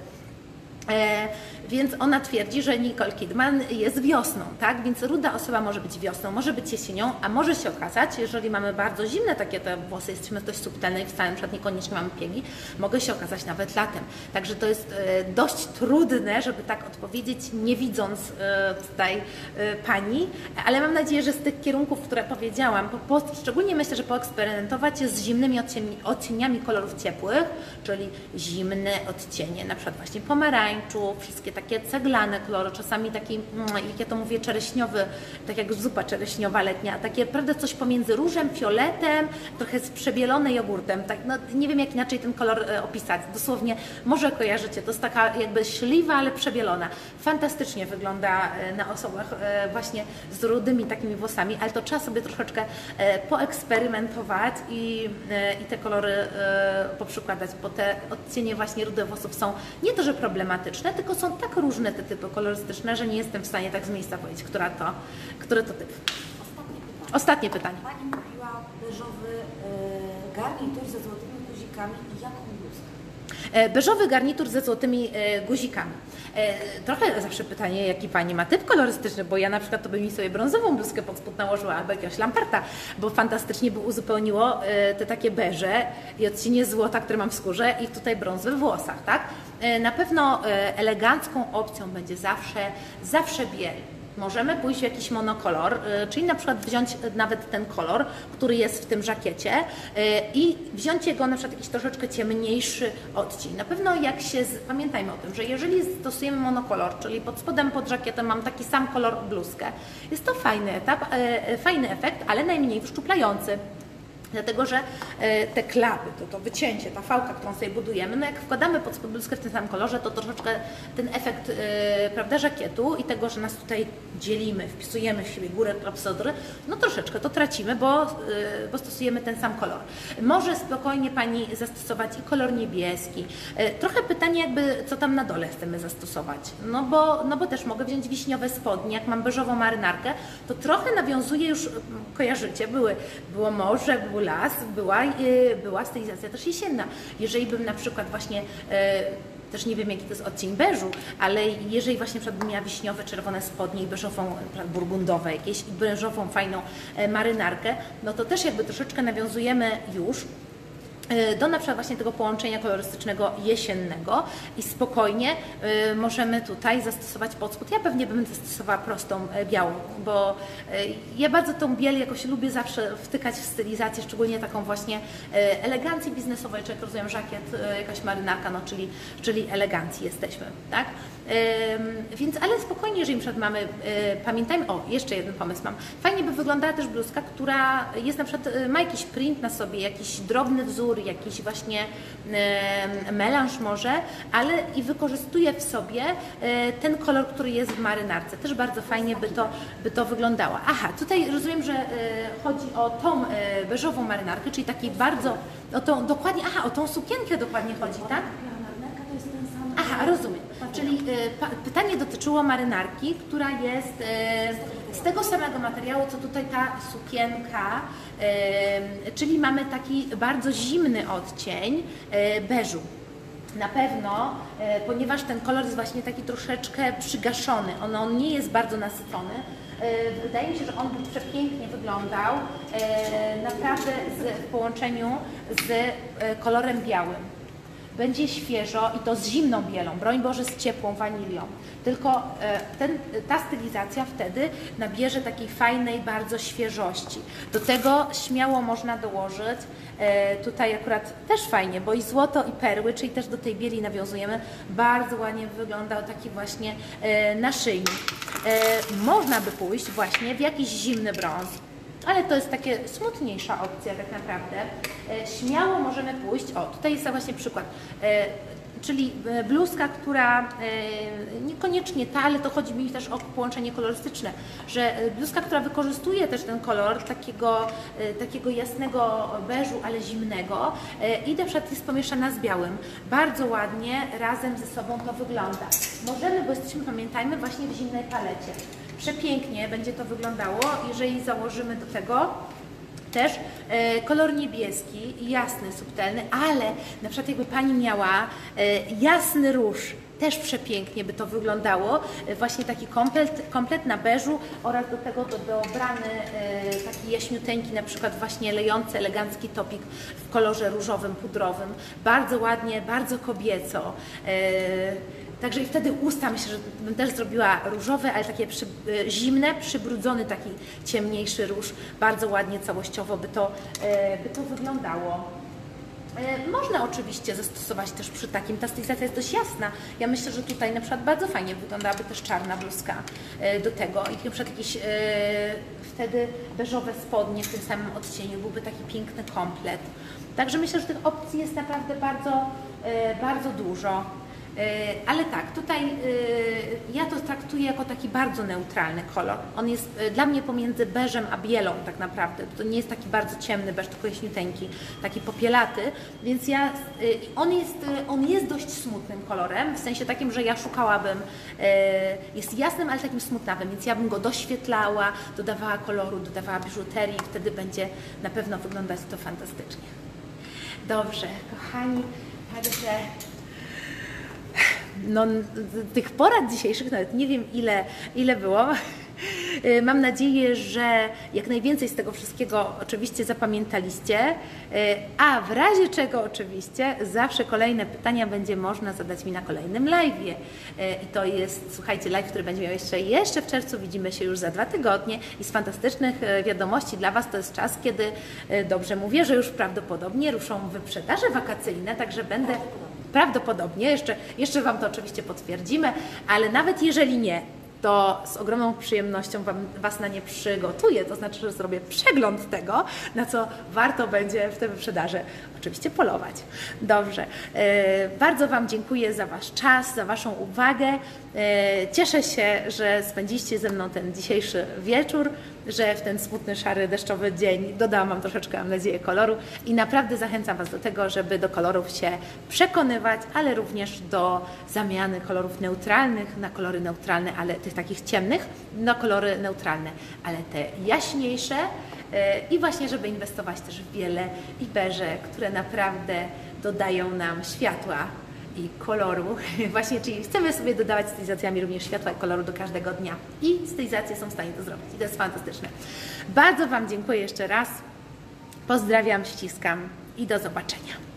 Więc ona twierdzi, że Nicole Kidman jest wiosną, tak? Więc ruda osoba może być wiosną, może być jesienią, a może się okazać, jeżeli mamy bardzo zimne takie te włosy, jesteśmy dość subtelne i wcale na przykład niekoniecznie mamy piegi, mogę się okazać nawet latem. Także to jest e, dość trudne, żeby tak odpowiedzieć, nie widząc e, tutaj e, pani, ale mam nadzieję, że z tych kierunków, które powiedziałam, po, po, szczególnie myślę, że poeksperymentować z zimnymi odcieni, odcieniami kolorów ciepłych, czyli zimne odcienie, na przykład właśnie pomarańczu, wszystkie takie ceglane kolory, czasami taki, mm, jak ja to mówię, czereśniowy, tak jak zupa czereśniowa letnia, takie prawda coś pomiędzy różem, fioletem, trochę z przebielone jogurtem, tak, no, nie wiem jak inaczej ten kolor e, opisać, dosłownie, może kojarzycie, to jest taka jakby śliwa, ale przebielona. Fantastycznie wygląda e, na osobach e, właśnie z rudymi takimi włosami, ale to trzeba sobie troszeczkę poeksperymentować i, i te kolory poprzykładać, bo te odcienie właśnie rude włosów są nie to, że problematyczne, tylko są tak różne te typy kolorystyczne, że nie jestem w stanie tak z miejsca powiedzieć, która to, który to typ. Ostatnie pytanie. Ostatnie pytanie. Pani mówiła beżowy e, garnitur ze złotymi guzikami i jaką bluzkę? E, Beżowy garnitur ze złotymi e, guzikami. E, Trochę zawsze pytanie, jaki Pani ma typ kolorystyczny, bo ja na przykład to bym mi sobie brązową bluzkę pod spód nałożyła albo jakiegoś lamparta, bo fantastycznie by uzupełniło e, te takie beże i odcienie złota, które mam w skórze i tutaj brąz we włosach, tak? E, Na pewno e, elegancką opcją będzie zawsze, zawsze biel. Możemy pójść w jakiś monokolor, y, czyli na przykład wziąć nawet ten kolor, który jest w tym żakiecie y, i wziąć jego na przykład jakiś troszeczkę ciemniejszy odcień. Na pewno jak się, z... pamiętajmy o tym, że jeżeli stosujemy monokolor, czyli pod spodem pod żakietem mam taki sam kolor bluzkę, jest to fajny etap, e, fajny efekt, ale najmniej wyszczuplający. Dlatego, że e, te klapy, to, to wycięcie, ta fałka, którą sobie budujemy, no jak wkładamy pod spód bluzkę w tym samym kolorze, to troszeczkę ten efekt e, prawda, żakietu i tego, że nas tutaj dzielimy, wpisujemy w siebie górę klapsodry, no troszeczkę to tracimy, bo, e, bo stosujemy ten sam kolor. Może spokojnie Pani zastosować i kolor niebieski. E, Trochę pytanie jakby, co tam na dole chcemy zastosować. No bo, no bo też mogę wziąć wiśniowe spodnie, jak mam beżową marynarkę, to trochę nawiązuje już, mm, kojarzycie, były, było morze, był las, była, e, była stylizacja też jesienna. Jeżeli bym na przykład właśnie e, też nie wiem jaki to jest odcień beżu, ale jeżeli właśnie przykład bym miała wiśniowe, czerwone spodnie i beżową, burgundowe jakieś i beżową, fajną e, marynarkę, no to też jakby troszeczkę nawiązujemy już do na przykład właśnie tego połączenia kolorystycznego jesiennego i spokojnie y, możemy tutaj zastosować podspód. Ja pewnie bym zastosowała prostą e, białą, bo e, ja bardzo tą biel jakoś lubię zawsze wtykać w stylizację, szczególnie taką właśnie e, elegancji biznesowej, czy jak rozumiem żakiet, e, jakaś marynarka, no czyli, czyli elegancji jesteśmy, tak? Więc, ale spokojnie, jeżeli przed mamy, pamiętajmy, o, jeszcze jeden pomysł mam. Fajnie by wyglądała też bluzka, która jest na przykład, ma jakiś print na sobie, jakiś drobny wzór, jakiś właśnie melanż może, ale i wykorzystuje w sobie y, ten kolor, który jest w marynarce. Też bardzo fajnie by to, by to wyglądało. Aha, tutaj rozumiem, że y, chodzi o tą y, beżową marynarkę, czyli takiej bardzo, o tą, dokładnie, aha, o tą sukienkę dokładnie chodzi, tak? Aha, rozumiem. Czyli pa, pytanie dotyczyło marynarki, która jest y, z tego samego materiału, co tutaj ta sukienka, y, czyli mamy taki bardzo zimny odcień beżu. Na pewno, ponieważ ten kolor jest właśnie taki troszeczkę przygaszony, on, on nie jest bardzo nasycony. Wydaje mi się, że on by przepięknie wyglądał naprawdę z, w połączeniu z kolorem białym będzie świeżo i to z zimną bielą, broń Boże z ciepłą wanilią. Tylko e, ten, ta stylizacja wtedy nabierze takiej fajnej bardzo świeżości. Do tego śmiało można dołożyć, e, tutaj akurat też fajnie, bo i złoto i perły, czyli też do tej bieli nawiązujemy, bardzo ładnie wyglądał taki właśnie e, naszyjnik. Można by pójść właśnie w jakiś zimny brąz, ale to jest takie smutniejsza opcja tak naprawdę. E, Śmiało możemy pójść, o tutaj jest właśnie przykład, e, czyli e, bluzka, która niekoniecznie ta, ale to chodzi mi też o połączenie kolorystyczne, że bluzka, która wykorzystuje też ten kolor takiego, takiego jasnego beżu, ale zimnego i na przykład jest pomieszana z białym. Bardzo ładnie razem ze sobą to wygląda. Możemy, bo jesteśmy, pamiętajmy, właśnie w zimnej palecie. Przepięknie będzie to wyglądało, jeżeli założymy do tego też e, kolor niebieski, jasny, subtelny, ale na przykład jakby Pani miała e, jasny róż, też przepięknie by to wyglądało, e, właśnie taki komplet, komplet na beżu oraz do tego do, dobrany taki jaśniuteńki, na przykład właśnie lejący, elegancki topik w kolorze różowym, pudrowym, bardzo ładnie, bardzo kobieco. E, Także i wtedy usta myślę, że bym też zrobiła różowe, ale takie przy, y, zimne, przybrudzony taki ciemniejszy róż. Bardzo ładnie całościowo by to, e, by to wyglądało. E, Można oczywiście zastosować też przy takim, ta stylizacja jest dość jasna. Ja myślę, że tutaj na przykład bardzo fajnie wyglądałaby też czarna bluzka e, do tego i na przykład jakieś e, wtedy beżowe spodnie w tym samym odcieniu, byłby taki piękny komplet. Także myślę, że tych opcji jest naprawdę bardzo, e, bardzo dużo. E, Ale tak, tutaj e, ja to traktuję jako taki bardzo neutralny kolor. On jest e, dla mnie pomiędzy beżem a bielą tak naprawdę. To nie jest taki bardzo ciemny beż, tylko jaśniuteńki, taki popielaty, więc ja, on jest, on jest dość smutnym kolorem, w sensie takim, że ja szukałabym, jest jasnym, ale takim smutnawym, więc ja bym go doświetlała, dodawała koloru, dodawała biżuterii, wtedy będzie na pewno wyglądać to fantastycznie. Dobrze, kochani Także no, tych porad dzisiejszych nawet nie wiem ile, ile było. Y, Mam nadzieję, że jak najwięcej z tego wszystkiego oczywiście zapamiętaliście, y, a w razie czego oczywiście zawsze kolejne pytania będzie można zadać mi na kolejnym live'ie. Y, I to jest, słuchajcie, live, który będzie miał jeszcze, jeszcze w czerwcu, widzimy się już za dwa tygodnie i z fantastycznych wiadomości dla Was to jest czas, kiedy, dobrze mówię, że już prawdopodobnie ruszą wyprzedaże wakacyjne, także będę Prawdopodobnie, jeszcze, jeszcze Wam to oczywiście potwierdzimy, ale nawet jeżeli nie, to z ogromną przyjemnością wam, Was na nie przygotuję, to znaczy, że zrobię przegląd tego, na co warto będzie w tej wyprzedaży oczywiście polować. Dobrze, e, bardzo Wam dziękuję za Wasz czas, za Waszą uwagę. E, cieszę się, że spędziliście ze mną ten dzisiejszy wieczór, że w ten smutny, szary, deszczowy dzień dodałam Wam troszeczkę, mam nadzieję, koloru i naprawdę zachęcam Was do tego, żeby do kolorów się przekonywać, ale również do zamiany kolorów neutralnych na kolory neutralne, ale tych takich ciemnych na kolory neutralne, ale te jaśniejsze i właśnie, żeby inwestować też w biele i które naprawdę dodają nam światła i koloru. Właśnie, czyli chcemy sobie dodawać stylizacjami również światła i koloru do każdego dnia. I stylizacje są w stanie to zrobić. I to jest fantastyczne. Bardzo Wam dziękuję jeszcze raz. Pozdrawiam, ściskam i do zobaczenia.